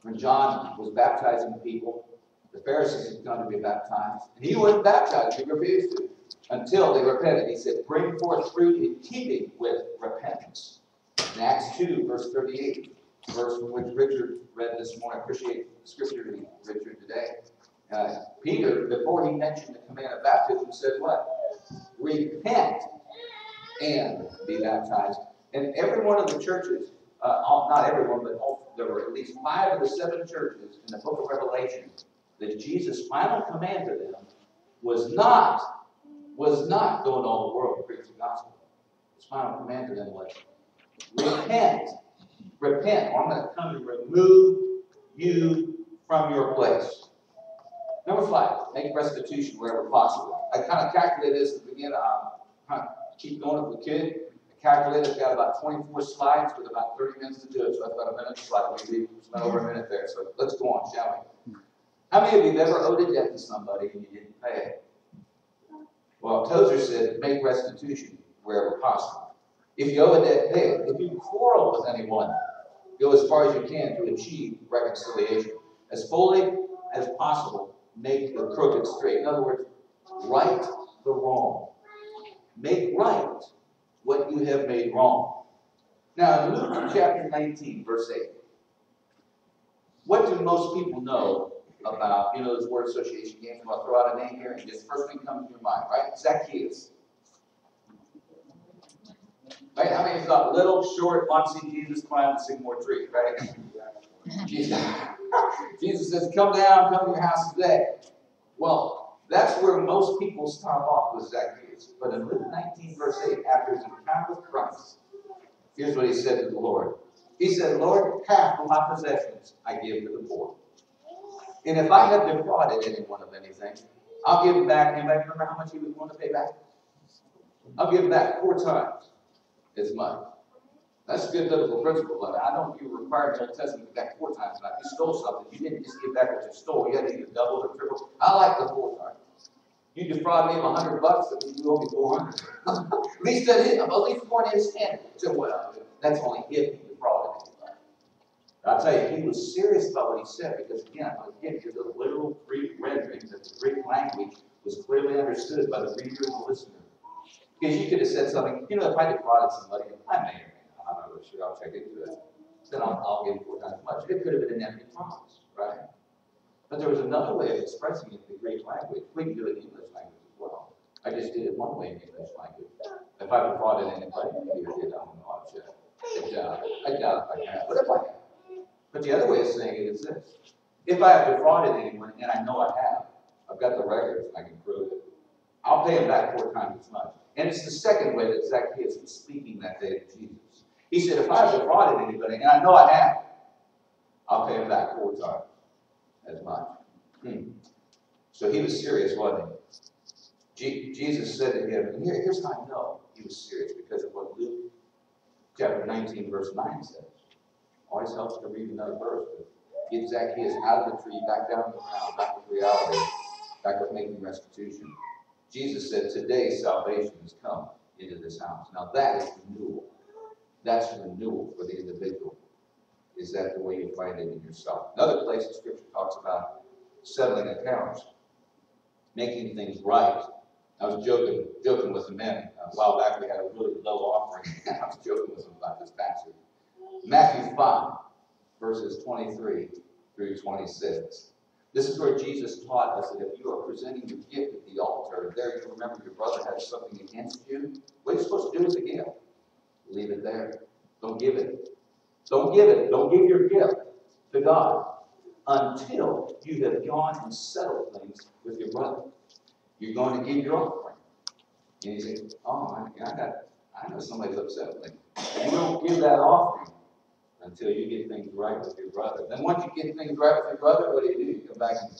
When John was baptizing people, the Pharisees had come to be baptized, and he wouldn't baptize, he refused to, until they repented. He said, bring forth fruit in keeping with repentance. In Acts 2, verse 38, verse from which Richard read this morning, I appreciate the scripture reading, Richard, today. Uh, Peter, before he mentioned the command of baptism, said what? Repent and be baptized. And every one of the churches, uh, not everyone, but all, there were at least five of the seven churches in the book of Revelation that Jesus' final command to them was not, was not going all the world and preach the gospel. His final command to them was, repent, repent, or I'm going to come and remove you from your place. Number five, make restitution wherever possible. I kind of calculated this at the beginning. Um, kind of keep going with the kid. I calculated it's got about 24 slides with about 30 minutes to do it, so that's about a minute slide. We we spent over a minute there, so let's go on, shall we? How many of you have ever owed a debt to somebody and you didn't pay it? Well, Tozer said, make restitution wherever possible. If you owe a debt, pay it. If you quarrel with anyone, go as far as you can to achieve reconciliation. As fully as possible, make the crooked straight. In other words, right the wrong. Make right what you have made wrong. Now, in Luke chapter 19, verse 8, what do most people know about, you know, those word association games? I'll throw out a name here and just first thing comes to your mind, right? Zacchaeus. Right? How many thought little, short, want to see Jesus climb the sycamore tree, right? [laughs] Jesus, [laughs] Jesus says, come down, come to your house today. Well, that's where most people stop off with Zacchaeus. But in Luke 19, verse 8, after his encounter with Christ, here's what he said to the Lord. He said, Lord, half of my possessions I give to the poor. And if I have defrauded anyone of anything, I'll give it back. Anybody remember how much he was willing to pay back? I'll give back four times as much. That's a good biblical principle, but I don't, you were required Old Testament give back four times, but if you stole something, you didn't just give back what you stole, you had to either double or triple. I like the four times. You defraud me of a hundred bucks, means you owe me four hundred. [laughs] At least that is, at least one is ten. So well, that's only if. I'll tell you, he was serious about what he said, because again, i again, here's the literal Greek rendering that the Greek language was clearly understood by the reader and the listener. Because you could have said something, you know, if I defrauded somebody, I may or may not, I'm not sure, I'll check into it. Then I'll, I'll give four times as much. It could have been an empty promise, right? But there was another way of expressing it in the Greek language. We can do it in English language as well. I just did it one way in English language. If I defrauded anybody, I did, I don't know, I'll check. I doubt. If I have, but if I have. But the other way of saying it is this. If I have defrauded anyone, and I know I have, I've got the records, I can prove it. I'll pay him back four times as much. And it's the second way that Zacchaeus was speaking that day to Jesus. He said, if I've defrauded anybody, and I know I have, I'll pay him back four times as much. Hmm. So he was serious, wasn't he? Je- Jesus said to him, and here, here's how I know he was serious, because of what Luke chapter 19, verse 9 says. Always helps to read another verse, get Zacchaeus out of the tree, back down to the ground, back with reality, back with making restitution. Jesus said, Today salvation has come into this house. Now that is renewal. That's renewal for the individual. Is that the way you find it in yourself? Another place the scripture talks about settling accounts, making things right. I was joking, joking with the men uh, a while back. We had a really low offering. [laughs] I was joking with them about this passage. Matthew 5, verses 23 through 26. This is where Jesus taught us that if you are presenting your gift at the altar, there you remember your brother has something against you, what are you supposed to do with the gift? Leave it there. Don't give it. Don't give it. Don't give your gift to God until you have gone and settled things with your brother. You're going to give your offering. And you say, Oh, I got, I know somebody's upset with me. You don't give that offering until you get things right with your brother. Then once you get things right with your brother, what do you do? You come back and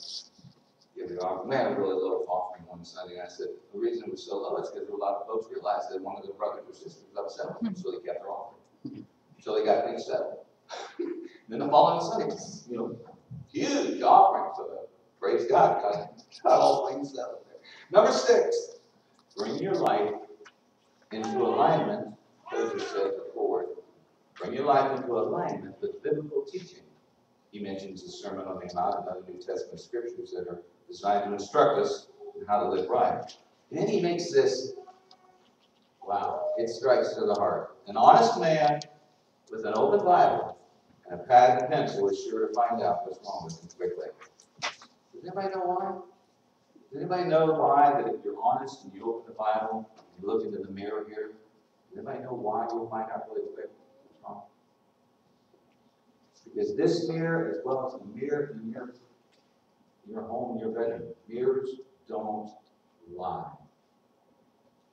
give the offering. We had a really low offering one Sunday. I said, the reason it was so low is because a lot of folks realized that one of their brothers or sisters was upset with them, so they kept their offering. So they got things settled. [laughs] then the following Sunday, you know, huge offering. So praise God, got, got all things settled there. Number six, bring your life into alignment, as you said before, bring your life into alignment with biblical teaching. He mentions the Sermon on the Mount and other New Testament scriptures that are designed to instruct us in how to live right. And then he makes this, wow, it strikes to the heart. An honest man with an open Bible and a pad and pencil is sure to find out what's wrong with him quickly. Does anybody know why? Does anybody know why that if you're honest and you open the Bible, and you look into the mirror here, does anybody know why you'll find out really quick Because this mirror, as well as the mirror in your, your home, your bedroom, mirrors don't lie.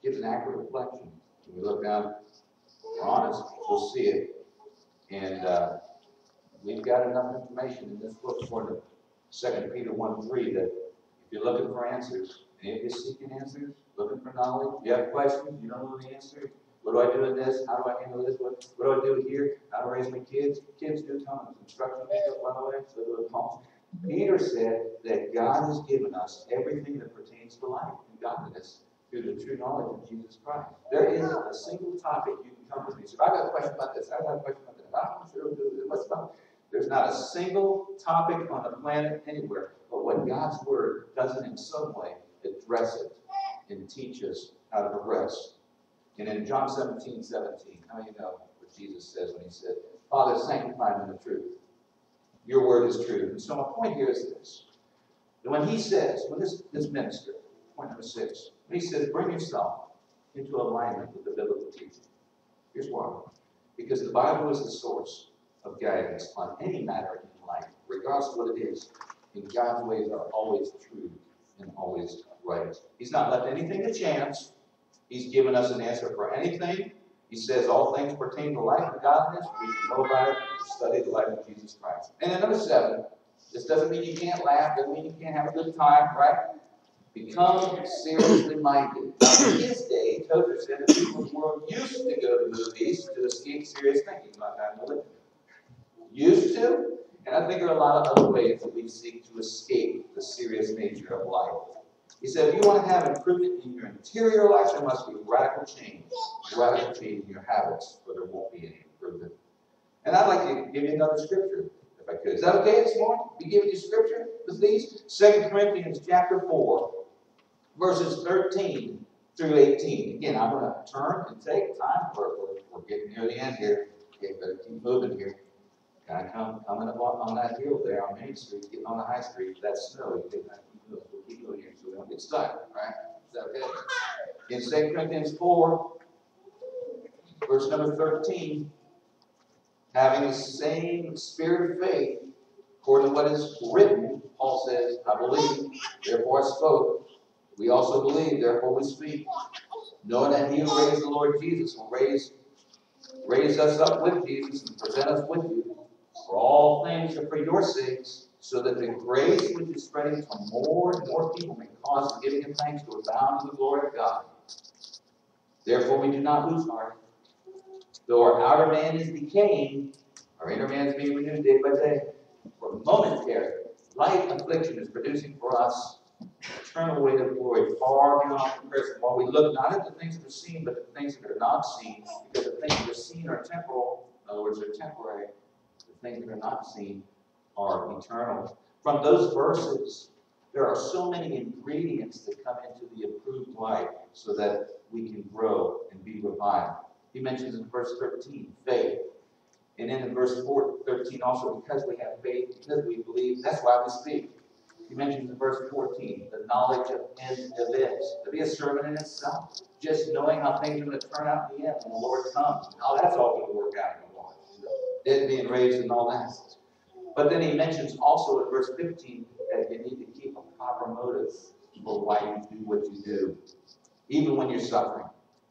Gives an accurate reflection. When we look down, we're honest, we'll see it. And uh, we've got enough information in this book for the Second Peter one three that if you're looking for answers, if you're seeking answers, looking for knowledge, you have questions, you don't know the answer, what do I do in this? How do I handle this? What, what do I do here? How do I raise my kids? Kids do tons. Instruction manual, by the way, so do home. Peter said that God has given us everything that pertains to life and godliness through the true knowledge of Jesus Christ. There isn't a single topic you can come with me. So if I've got a question about this, I've got a question about that. I'm sure what's about. There's not a single topic on the planet anywhere, but what God's word doesn't in some way address it and teach us how to progress. And in John 17, 17, how many know what Jesus says when he said, Father, sanctify them in the truth. Your word is true. And so my point here is this. When he says, when this, this minister, point number six, when he says, bring yourself into alignment with the biblical teaching. Here's why. Because the Bible is the source of guidance on any matter in life, regardless of what it is. And God's ways are always true and always right. He's not left anything to chance. He's given us an answer for anything. He says all things pertain to life and godliness. We can know about it study the life of Jesus Christ. And then number seven, this doesn't mean you can't laugh, doesn't mean you can't have a good time, right? Become seriously minded. In his day, Tozer said that people in the world used to go to movies to escape serious thinking about and religion. Used to, and I think there are a lot of other ways that we seek to escape the serious nature of life. He said, if you want to have improvement in your interior life, there must be radical change, radical change in your habits, or there won't be any improvement. And I'd like to give you another scripture, if I could. Is that okay this morning? Be giving you scripture with these? Second Corinthians chapter four, verses thirteen through eighteen. Again, I'm going to turn and take time for we're, we're getting near the end here. Okay, better keep moving here. Kind of come coming up on, on that hill there on Main Street, getting on the High Street. That's snow. You keep moving here so we don't get stuck. Right? Is that okay? In Second Corinthians four, verse number thirteen having the same spirit of faith, according to what is written, Paul says, I believe, therefore I spoke. We also believe, therefore we speak. Knowing that he who raised the Lord Jesus will raise, raise us up with Jesus and present us with you. For all things are for your sakes, so that the grace which is spreading to more and more people may cause the giving of thanks to abound in the glory of God. Therefore we do not lose heart. Though our outer man is decaying, our inner man is being renewed day by day. For momentary, light affliction is producing for us eternal weight of glory far beyond comparison. While we look not at the things that are seen, but the things that are not seen, because the things that are seen are temporal. In other words, they're temporary. The things that are not seen are eternal. From those verses, there are so many ingredients that come into the approved life so that we can grow and be revived. He mentions in verse 13, faith. And then in verse 4, 13 also, because we have faith, because we believe, that's why we speak. He mentions in verse 14, the knowledge of end events. To be a servant in itself. Just knowing how things are going to turn out in the end when the Lord comes. How that's all going to work out in the life. Dead being raised and all that. But then he mentions also in verse 15 that you need to keep a proper motive for why you do what you do, even when you're suffering.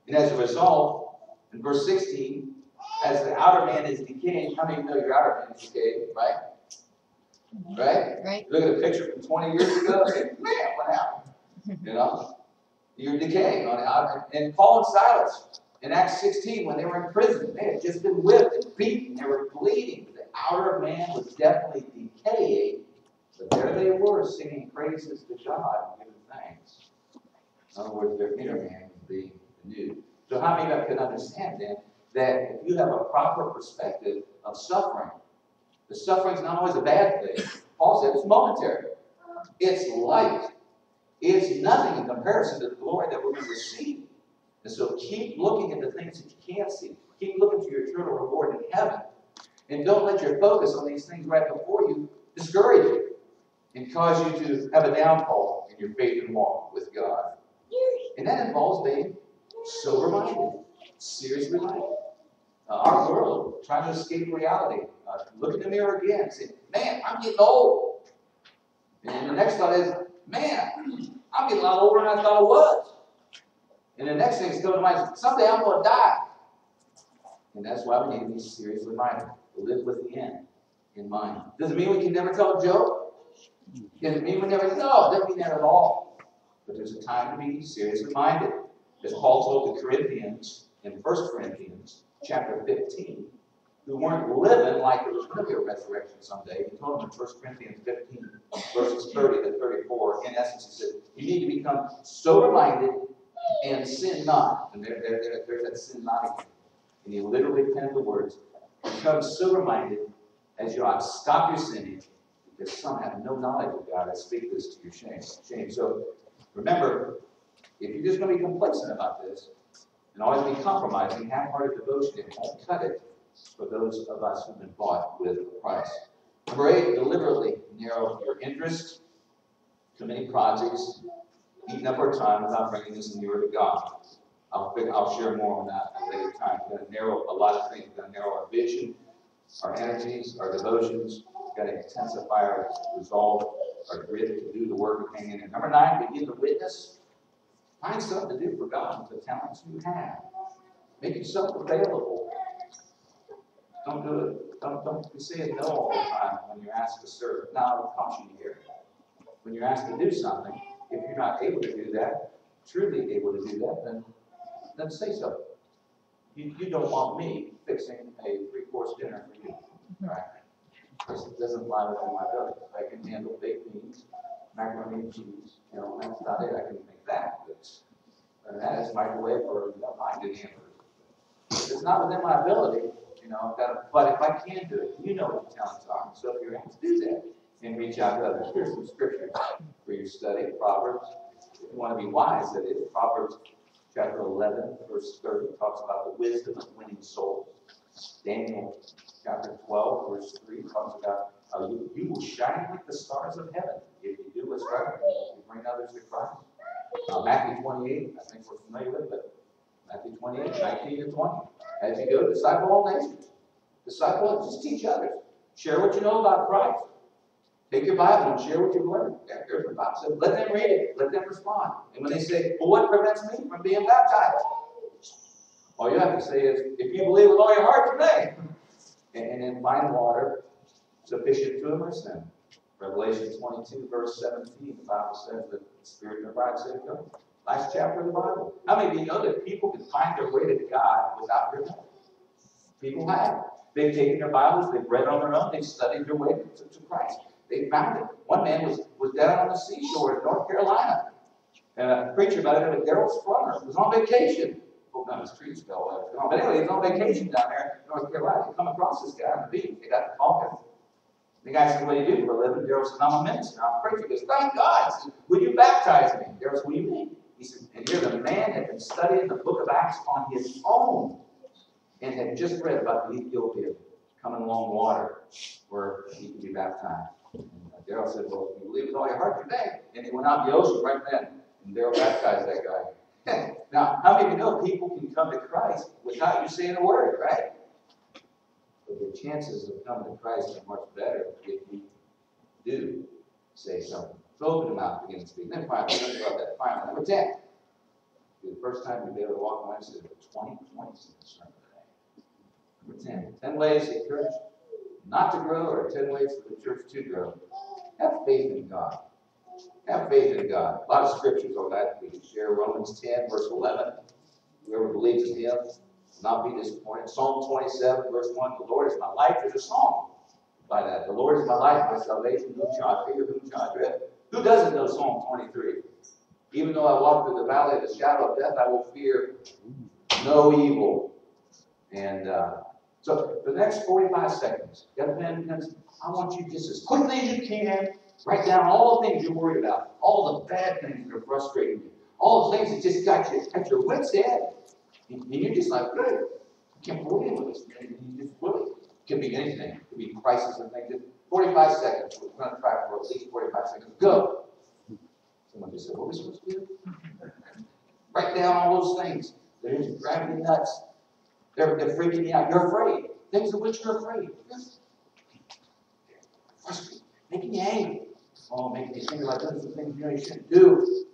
And as a result, in verse 16, as the outer man is decaying, how many know your outer man is decaying, right? Mm-hmm. Right? Right. Look at a picture from 20 years ago, say, man, what happened? Mm-hmm. You know? You're decaying on the outer. And Paul and Silas in Acts 16, when they were in prison, they had just been whipped and beaten, they were bleeding. Outer man was definitely decaying, but there they were singing praises to God and giving thanks. In other words, their inner man was being renewed. So how many of you can understand then that if you have a proper perspective of suffering, the suffering is not always a bad thing. Paul said it's momentary. It's light. It's nothing in comparison to the glory that to receive. And so keep looking at the things that you can't see. Keep looking to your eternal reward in heaven. And don't let your focus on these things right before you discourage you and cause you to have a downfall in your faith and walk with God. And that involves being sober minded, seriously minded. Uh, our world trying to escape reality. Uh, look in the mirror again and say, man, I'm getting old. And the next thought is, man, I'm getting a lot older than I thought I was. And the next thing is going to mind, someday I'm going to die. And that's why we need to be seriously minded, live with the end in mind. Does it mean we can never tell a joke? Does it mean we never, no, it doesn't mean that at all. But there's a time to be seriously minded. As Paul told the Corinthians in 1 Corinthians chapter 15, who weren't living like there was going to be a resurrection someday. He told them in 1 Corinthians 15, verses 30 to 34, in essence, he said, You need to become sober minded and sin not. And there, there, there, there's that sin not again. And he literally penned the words Become sober minded as you ought. Stop your sinning, because some have no knowledge of God. I speak this to your shame. shame. So remember, if you're just going to be complacent about this and always be compromising, half hearted devotion, it won't cut it for those of us who've been bought with price. Number eight, deliberately narrow your interest to many projects, eating up our time without bringing us nearer to God. I'll, I'll share more on that at a later time. We're going to narrow a lot of things. We're going to narrow our vision, our energies, our devotions. We've got to intensify our resolve, our grit to do the work of hanging in. Number nine, begin to witness. Find something to do for God with the talents you have. Make yourself available. Don't do it. Don't, don't be saying no all the time when you're asked to serve. Now, I will caution you here. When you're asked to do something, If you're not able to do that, truly able to do that, then, then say so. You, you don't want me fixing a three-course dinner for you, right? Because it doesn't lie within my ability. I can handle baked beans, macaroni and cheese, you know, that's not it, I can make that, but, and that is microwave or minded hamburgers. If it's not within my ability, you know, I've got to, but if I can do it, you know what your talents are, so if you're able to do that, and reach out to others, here's some scriptures for your study, Proverbs, if you want to be wise, that is, Proverbs chapter eleven, verse thirty, talks about the wisdom of winning souls. Daniel chapter twelve, verse three, talks about how you, you will shine like the stars of heaven if you do what's right, bring others to Christ. Uh, Matthew twenty-eight, I think we're familiar with, but Matthew 28, 19 to twenty. As you go, disciple all nations. Disciple, just teach others. Share what you know about Christ. Take your Bible and share what you've learned. Yeah, Here's the Bible. Let them read it. Let them respond. And when they say, well, what prevents me from being baptized? All you have to say is, if you believe with all your heart, today. And, then find water sufficient to immerse them. Revelation 22, verse 17, the Bible says that the Spirit and the bride say, go. Last chapter of the Bible. How many of you know that people can find their way to God without your help? People have. They've taken their Bibles, they've read on their own, they've studied their way to, to Christ. They found it. One man was, was down on the seashore in North Carolina. And a preacher by the name of Daryl Sprunner was on vacation. Oh, well, not his trees fell out. But anyway, he was on vacation down there in North Carolina. He come across this guy on the beach. They got to talking. The guy said, What do you do for a living? Daryl said, I'm a minister. I'm a preacher. He goes, Thank God. Said, Will you baptize me? Daryl said, What do you mean? He said, And here the man had been studying the book of Acts on his own and had just read about the Ethiopian coming along water where he could be baptized. Daryl said, Well, if you believe with all your heart, today. And he went out in the ocean right then. And Daryl baptized that guy. [laughs] now, how many of you know people can come to Christ without you saying a word, right? But the chances of coming to Christ are much better if you do say something. So open your mouth, begin to speak. Then finally, about that. Finally, number 10. The first time you'll be able to walk away and say, 20 points in the sermon today. Number 10. 10 ways to encourage not to grow, or 10 ways for the church to grow. Have faith in God. Have faith in God. A lot of scriptures on that we can share. Romans 10, verse 11. Whoever believes in him will not be disappointed. Psalm 27, verse 1. The Lord is my life. There's a song by that. The Lord is my life, my salvation. Whom shall I fear? Whom shall I dread? Who doesn't know Psalm 23? Even though I walk through the valley of the shadow of death, I will fear no evil. And uh, so the next 45 seconds, pen and pencil. I want you just as quickly as you can, write down all the things you're worried about, all the bad things that are frustrating you, all the things that just got you at your wits' end. And you're just like, good, I can't believe this. And you just really, it could be anything. It could be crisis and things. 45 seconds. We're going to try for at least 45 seconds. Go. Someone just said, what are we supposed to do? Write down all those things. They're just driving you nuts. They're, they're freaking you out. You're afraid. Things of which you're afraid. Yes. Frustrating. Making you angry. Oh, making you think like those are things you know you shouldn't do.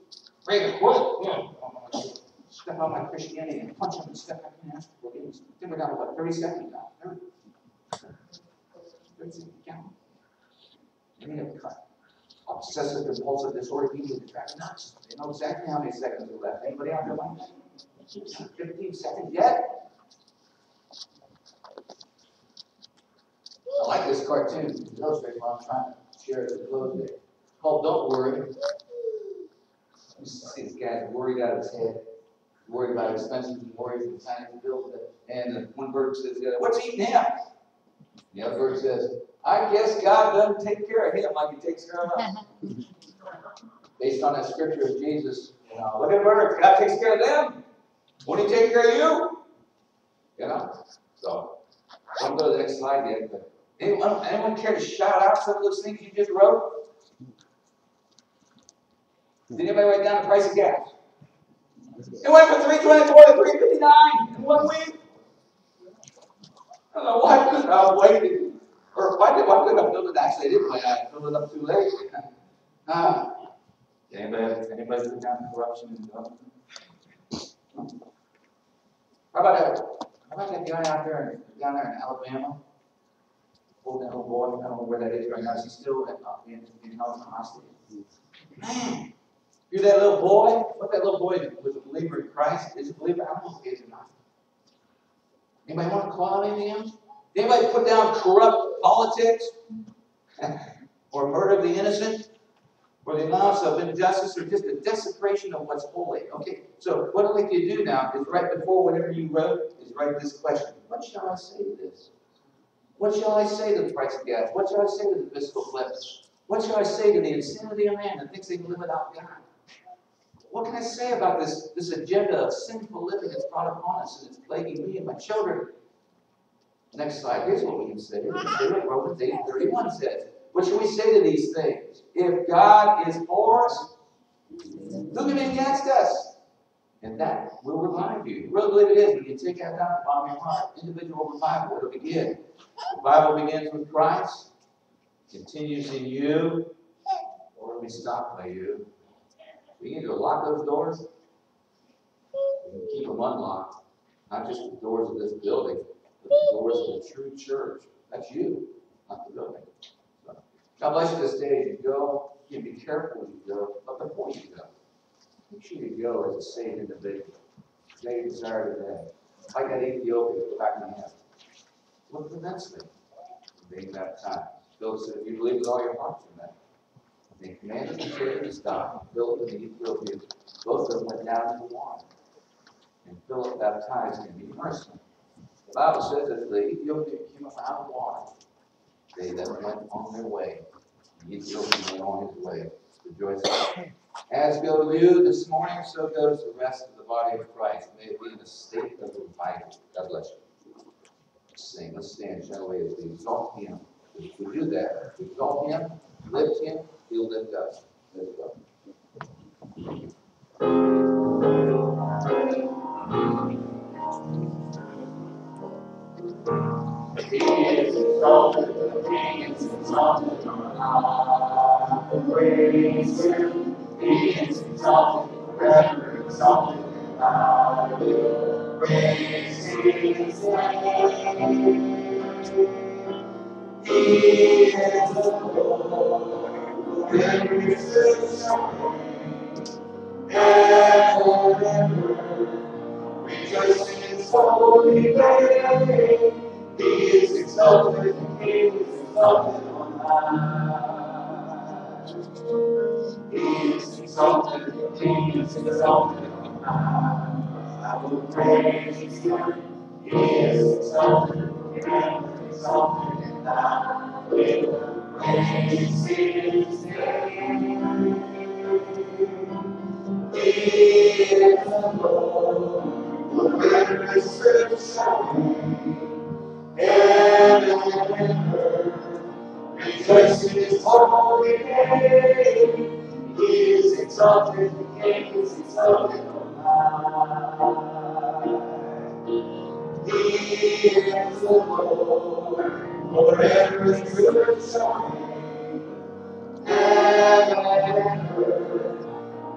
Ready to quit. Yeah. Oh, Step on my Christianity and punch him and step back and ask for forgiveness. Then we're down to what, 30 seconds now? 30. 30 seconds. And then cut. Obsessive compulsive disorder, are driving nuts. They know exactly how many seconds are left. Anybody out there like that? 15 seconds yet? I like this cartoon. It illustrates what I'm trying to share the close there. It's called Don't Worry. You see this guy's worried out of his head, worried about expenses and worries and signing the bill. And uh, one bird says, to the other, What's eating him? The other bird says, I guess God doesn't take care of him like he takes care of us. [laughs] Based on that scripture of Jesus, you know, look at birds. God takes care of them. Won't he take care of you? You know? So, don't go to the next slide yet, but anyone, anyone care to shout out some of those things you just wrote? Did anybody write down the price of gas? It went from three twenty-four to three fifty-nine in one week. I don't know why couldn't I waited, or why did couldn't I build it? Actually, I didn't wait. I filled it up too late. Uh, anybody, anybody put down corruption in government? How about that? How about that guy out there, down there in Alabama? Hold that little boy, I don't know where that is right now. Is he still in, uh, in, in health hostage? Man, You're that little boy, what that little boy was a believer in Christ, is a believer, I don't know if he is or not. Anybody want to call him anything? Anybody put down corrupt politics? [laughs] Or murder of the innocent? Or the allowance of injustice, or just a desecration of what's holy? Okay, so what I'd like you to do now is right before whatever you wrote, is write this question. What shall I say to this? What shall I say to the price of gas? What shall I say to the fiscal cliff? What shall I say to the insanity of man that thinks they can live without God? What can I say about this, this agenda of sinful living that's brought upon us and it's plaguing me and my children? Next slide, here's what we can say. Romans 8 31 says. What should we say to these things? If God is for us, who can be against us? And that will revive you. Really believe it is when you take that down the of your heart. Individual revival, it'll begin. Revival begins with Christ, continues in you, or will be stopped by you. We need to lock those doors. We keep them unlocked, not just the doors of this building, but the doors of the true church. That's you, not the building. So, God bless you this day as you go. You be careful as you go, but before you go, make sure you go as a saved individual. Today, desire today. Like that Ethiopia, go back in the heaven. What prevents me from being baptized? Philip said, if you believe with all your heart, you're baptized. They commanded the children to stop. Philip and the Ethiopian, both of them went down in the water. And Philip baptized him, immersed him. The Bible says that the Ethiopian came up out of the water. They then went on their way. The Ethiopian went on his way, rejoicing. As go you this morning, so goes the rest of the body of Christ. May it be in a state of revival. God bless you. Let's sing, let's stand, shall we, as we exalt him. If we do that, we exalt him, lift him, he'll lift us. Let's go. He is exalted, the King is exalted on high. Praise him, is exalted, forever exalted, I will praise his name. He is the Lord, forever. Heaven and earth rejoice in his holy name. He is exalted, he is exalted on high. Is exalted, is exalted. I will praise him. He is exalted, he exalted, I will praise his name. He is the Lord, the earth rejoice in his holy name. He is exalted, the King is exalted on high. He is forever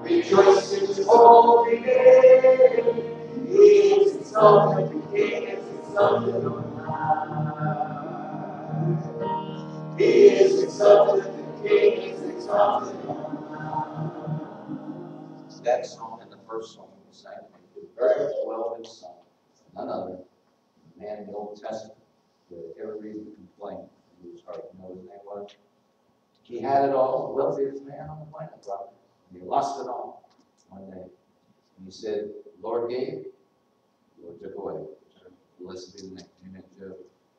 rejoice in his holy name. He is exalted, the King is exalted on high. He is exalted, the King is exalted. That song and the first song we sang, was very well been sung. None other, than man in the Old Testament, had every reason to complain, he was hard to know his name was. He had it all, the wealthiest man on the planet, probably. And he lost it all one day. And he said, Lord gave, Lord took away. Blessed be the name, amen.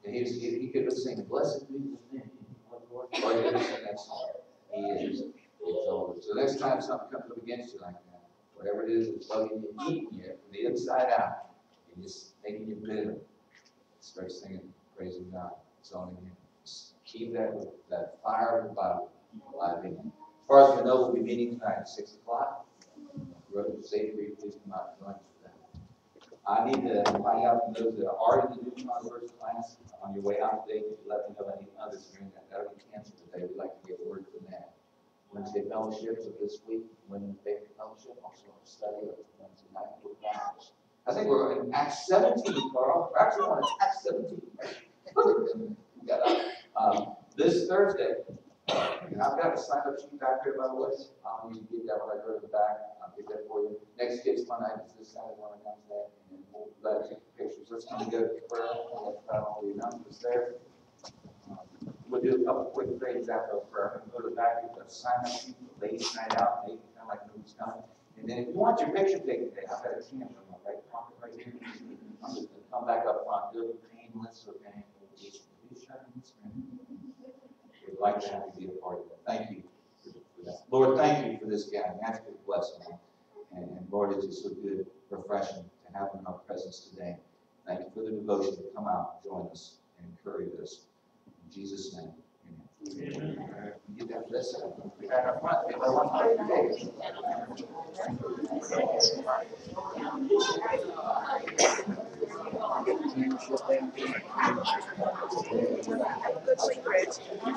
And he was, he, he could have sing, blessed be the name Or he is exalted. So next time something comes up against you like that, whatever it is that's bugging you, eating you from the inside out, and just making you bitter, start singing, praising God. It's on in. Just keep that, that fire of the Bible alive in you. As far as we know, we'll be meeting tonight at six o'clock. Road safe, please come out and join us for that. I need to find out from those that are in the new converse class, on your way out today, could you let me know any others during that, that'll be canceled today, we'd like to get word from that. Wednesday fellowships of this week, Women's Faith Fellowship, also study of Wednesday night. I think we're in Acts seventeen, Carl, we're actually on Acts seventeen. [laughs] Um, this Thursday, And I've got a sign-up sheet back there, by the way, I'll need to get that when I go to the back, I'll get that for you. Next Kids Fun Night is this Saturday, I announce that, and then we'll let you pictures, let's kind of go to prayer, that's about all the announcements there. Um, We'll do a couple quick things after prayer, and go to the back, get the sign-up sheet, for ladies night out, they kind of like nobody's coming. And then if you want your picture taken today, I've got a camera in my right pocket right here. I'm just gonna come back up front, it painless, shut this. We'd like to have you be a part of that. Thank you for that. Lord, thank you for this gathering. Ask you to bless them. And, and Lord, it's just so good, refreshing to have in our presence today. Thank you for the devotion to come out, join us, and encourage us. In Jesus' name, amen. Get that, let's, uh, we got our front, we have our one. Good sleep, Rich.